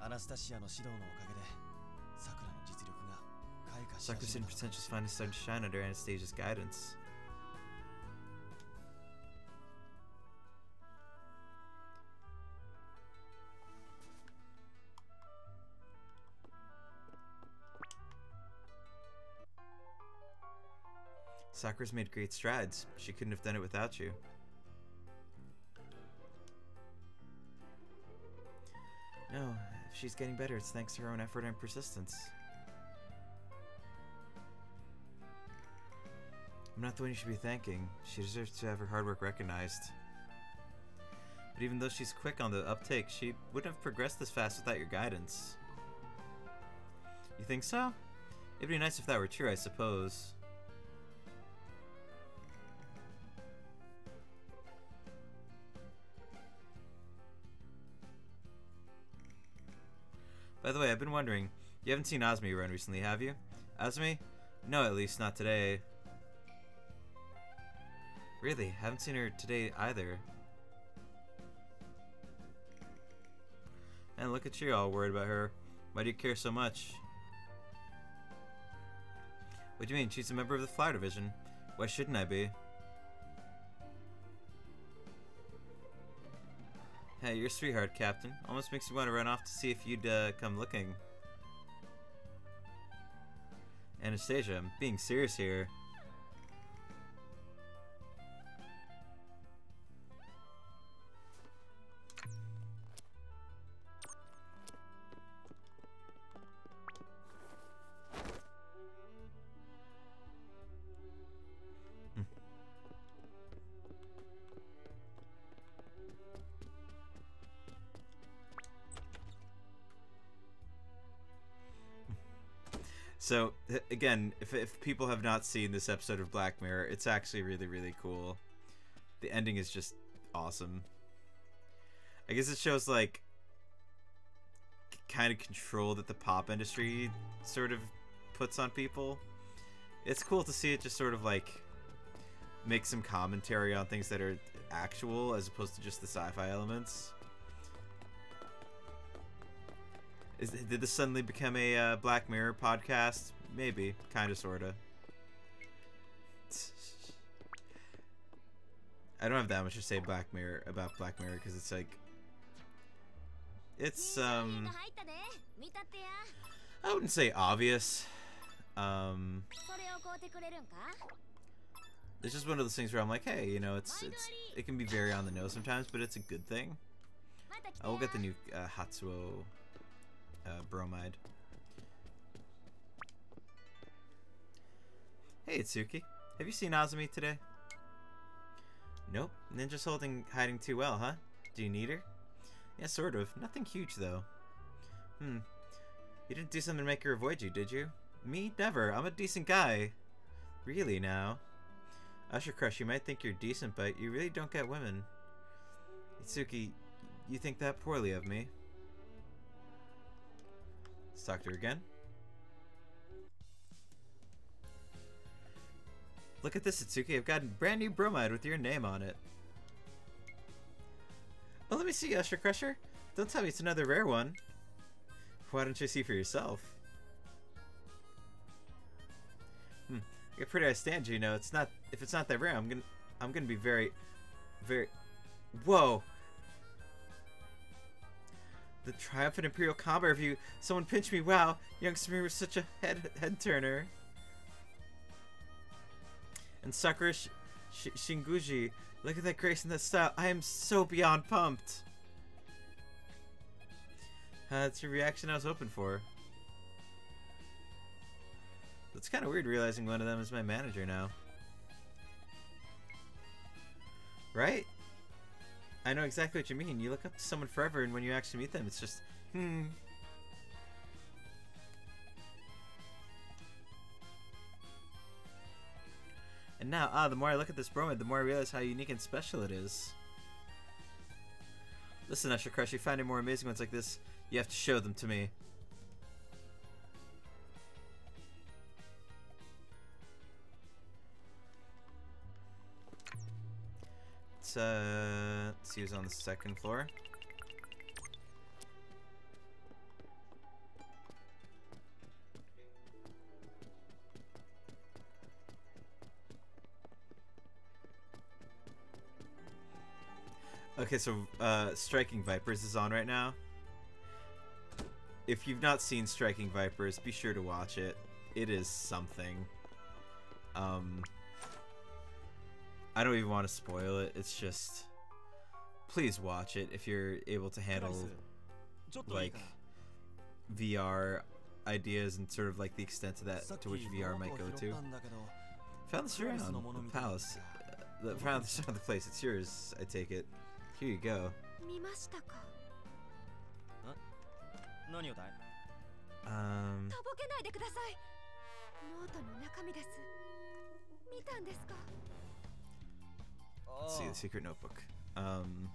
アナスタシアの指導のおかげでさくら の potential is finally starting to shine under Anastasia's guidance. Sakura's made great strides. She couldn't have done it without you. No, if she's getting better, it's thanks to her own effort and persistence. I'm not the one you should be thanking. She deserves to have her hard work recognized. But even though she's quick on the uptake, she wouldn't have progressed this fast without your guidance. You think so? It'd be nice if that were true, I suppose. By the way, I've been wondering, you haven't seen Azami around recently, have you? Azami? No, at least not today. Really, haven't seen her today either. And look at you all worried about her. Why do you care so much? What do you mean? She's a member of the Flower Division. Why shouldn't I be? Hey, you're a sweetheart, Captain. Almost makes you want to run off to see if you'd uh, come looking. Anastasia, I'm being serious here. So again, if, if people have not seen this episode of Black Mirror, it's actually really really cool. The ending is just awesome. I guess it shows like kind of control that the pop industry sort of puts on people. It's cool to see it just sort of like make some commentary on things that are actual as opposed to just the sci-fi elements. Is, did this suddenly become a uh, Black Mirror podcast? Maybe, kind of, sorta. I don't have that much to say Black Mirror about Black Mirror because it's like it's um I wouldn't say obvious. Um It's just one of those things where I'm like, hey, you know, it's it's it can be very on the nose sometimes, but it's a good thing. I will get the new uh, Hatsuho uh, bromide. Hey, Itsuki. Have you seen Azami today? Nope. Ninja's holding hiding too well, huh? Do you need her? Yeah, sort of. Nothing huge, though. Hmm. You didn't do something to make her avoid you, did you? Me? Never. I'm a decent guy. Really, now? Usher Crush, you might think you're decent, but you really don't get women. Itsuki, you think that poorly of me? Let's talk to her again. Look at this, Itsuki. I've got a brand new bromide with your name on it. Oh, let me see, Usher Crusher. Don't tell me it's another rare one. Why don't you see for yourself? Hmm. Get pretty I stand you know. It's not if it's not that rare. I'm gonna I'm gonna be very, very. Whoa. The triumphant Imperial Combat Revue. Someone pinch me. Wow, young Sumire was such a head head turner. And Sakura Sh- Sh- Shinguji, look at that grace and that style. I am so beyond pumped. Uh, that's your reaction I was hoping for. It's kind of weird realizing one of them is my manager now. Right? I know exactly what you mean. You look up to someone forever, and when you actually meet them, it's just, hmm. And now, ah, the more I look at this bromide, the more I realize how unique and special it is. Listen, Usher Crush, you find any more amazing ones like this, you have to show them to me. Let's, uh, let's see who's on the second floor. Okay, so uh, Striking Vipers is on right now. If you've not seen Striking Vipers, be sure to watch it. It is something. Um, I don't even want to spoil it. It's just, please watch it if you're able to handle ちょっといい like か VR ideas and sort of like the extent to that さっき to which VR might go ゴ to. ミ箱を拾ったんだけど Found this around the palace. Uh, the, found this around the place. It's yours, I take it. Here you go. 見ましたか何をだい Um, とぼけないでくださいノートの中身です見たんですか Oh. Let's see the oh. secret notebook. Um,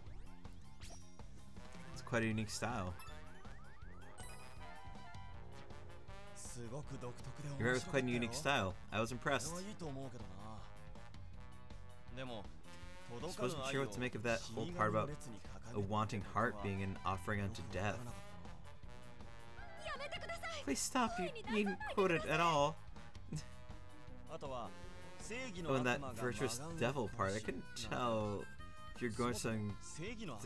it's quite a unique style. Your hair was quite a unique style. I was impressed. I just wasn't sure what to make of that whole part about a wanting heart being an offering unto death. Please stop, you needn't quote it at all. Oh, and that virtuous devil part, I couldn't tell if you're going for something.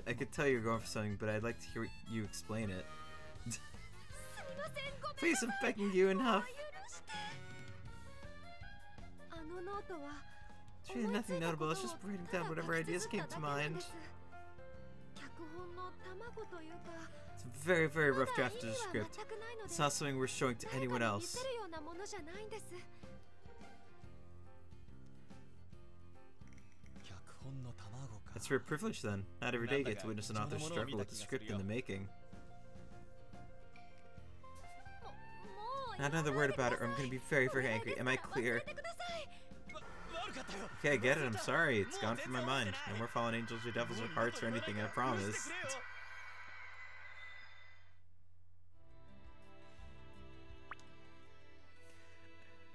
I could tell you're going for something, but I'd like to hear you explain it. Please, I'm begging you enough. It's really nothing notable, it's just writing down whatever ideas came to mind. It's a very, very rough draft of the script. It's not something we're showing to anyone else. It's for privilege then. Not every day get to witness an author's struggle with the script in the making. Not another word about it or I'm gonna be very, very angry. Am I clear? Okay, I get it. I'm sorry. It's gone from my mind. No more fallen angels or devils or hearts or anything, I promise.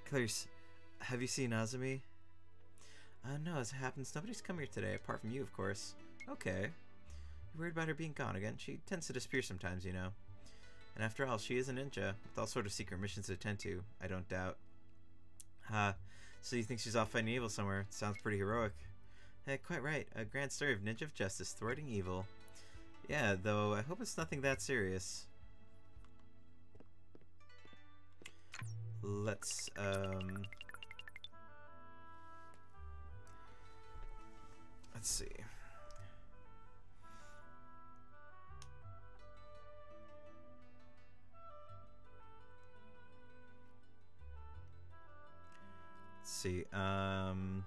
Clarice, have you seen Azami? Uh, no, as it happens, nobody's come here today, apart from you, of course. Okay. You're worried about her being gone again? She tends to disappear sometimes, you know. And after all, she is a ninja, with all sort of secret missions to attend to, I don't doubt. Ah, so you think she's off fighting evil somewhere? Sounds pretty heroic. Quite right. A grand story of ninja of justice thwarting evil. Yeah, though I hope it's nothing that serious. Let's, um... Let's see. Let's see. Um.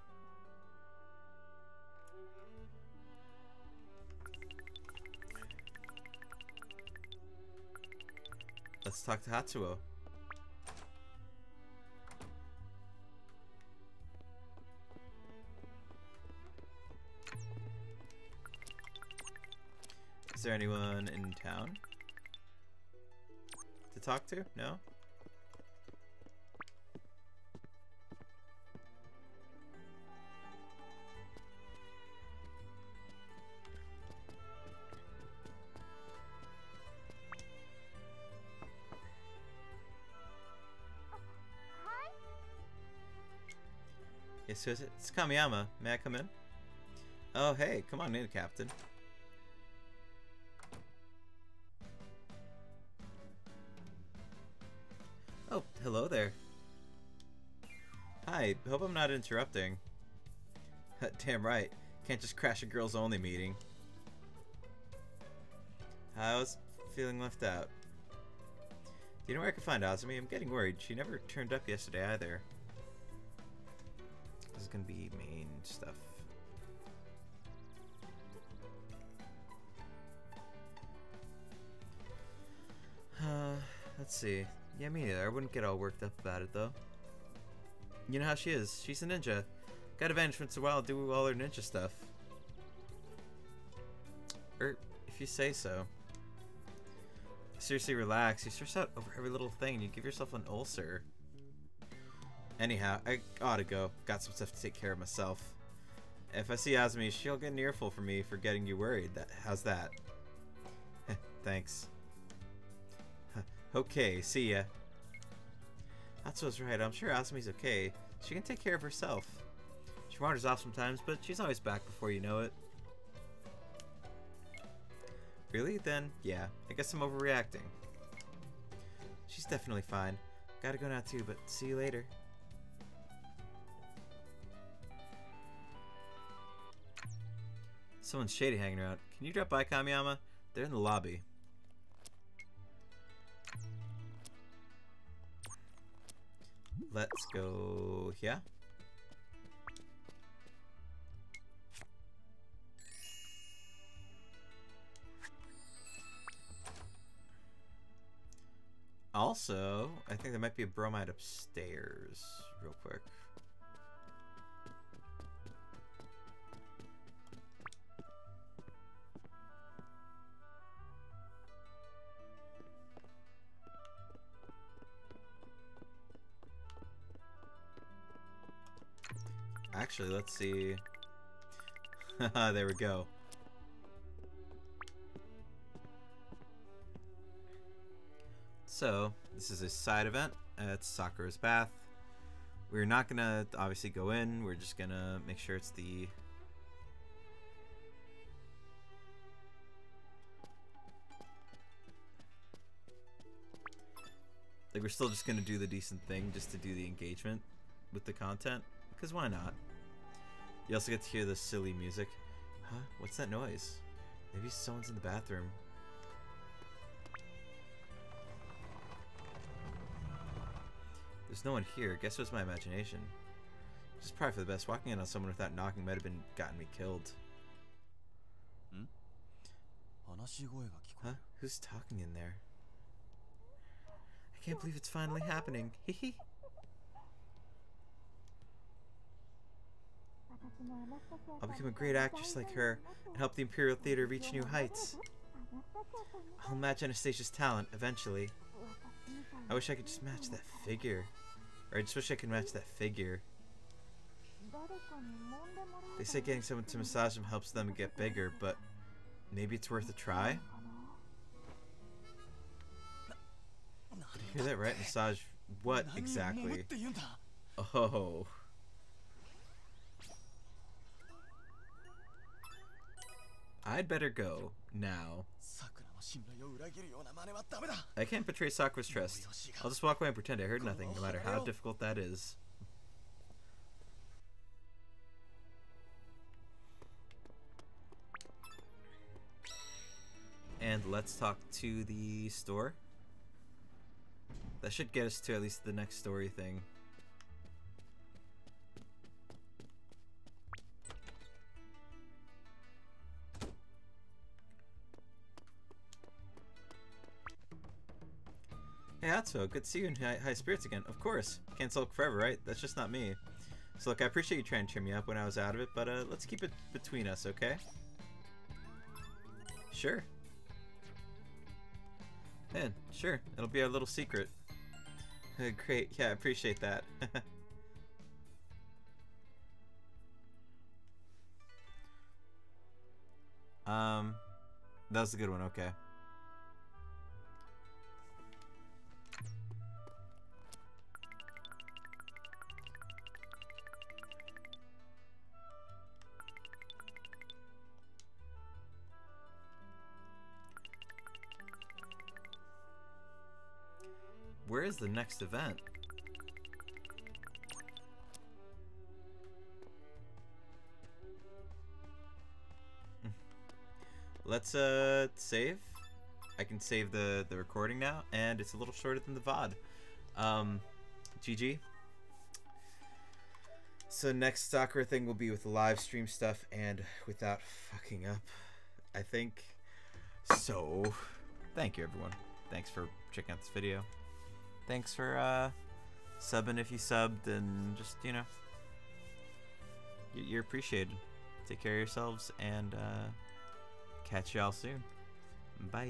Let's talk to Hatsuho. Is there anyone in town to talk to? No? Is? It's Kamiyama. May I come in? Oh, hey, come on in, Captain. Hello there. Hi, hope I'm not interrupting. Damn right. Can't just crash a girls only meeting. I was feeling left out. Do you know where I can find Azami? I'm getting worried. She never turned up yesterday either. This is gonna be main stuff. Uh, let's see. Yeah, me neither. I wouldn't get all worked up about it though. You know how she is. She's a ninja. Got advantage once in a while, do all her ninja stuff. Or, if you say so. Seriously, relax. You stress out over every little thing and you give yourself an ulcer. Anyhow, I ought to go. Got some stuff to take care of myself. If I see Azami, she'll get an earful from me for getting you worried. That How's that? Thanks. Okay, see ya. That's what's right. I'm sure Azami's okay. She can take care of herself. She wanders off sometimes, but she's always back before you know it. Really? Then, yeah. I guess I'm overreacting. She's definitely fine. Gotta go now too, but see you later. Someone's shady hanging around. Can you drop by, Kamiyama? They're in the lobby. Let's go here. Also, I think there might be a bromide upstairs, real quick. Actually, let's see. there we go. So, this is a side event at Sakura's Bath. We're not gonna obviously go in, we're just gonna make sure it's the Like, we're still just gonna do the decent thing just to do the engagement with the content. Because why not? You also get to hear the silly music. Huh? What's that noise? Maybe someone's in the bathroom. There's no one here. Guess it was my imagination. Just probably for the best. Walking in on someone without knocking might have been gotten me killed. Hmm? Huh? Who's talking in there? I can't believe it's finally happening. Hee hee. I'll become a great actress like her and help the Imperial Theater reach new heights. I'll match Anastasia's talent eventually. I wish I could just match that figure. Or I just wish I could match that figure. They say getting someone to massage them helps them get bigger, but maybe it's worth a try? Did you hear that right? Massage what exactly? Oh. I'd better go now. I can't betray Sakura's trust. I'll just walk away and pretend I heard nothing, no matter how difficult that is. And let's talk to the store. That should get us to at least the next story thing. Hey Hatsuho, good to see you in high, high, spirits again. Of course, can't sulk forever, right? That's just not me. So look, I appreciate you trying to cheer me up when I was out of it, but uh, let's keep it between us, okay? Sure. Yeah, sure. It'll be our little secret. Great, yeah, I appreciate that. um, that was a good one, okay. Where is the next event? Let's uh save. I can save the the recording now, and it's a little shorter than the VOD. Um, GG. So next Sakura thing will be with live stream stuff and without fucking up. I think. So, thank you everyone. Thanks for checking out this video thanks for uh, subbing if you subbed, and just you know, you're appreciated. Take care of yourselves, and uh, catch y'all soon. Bye.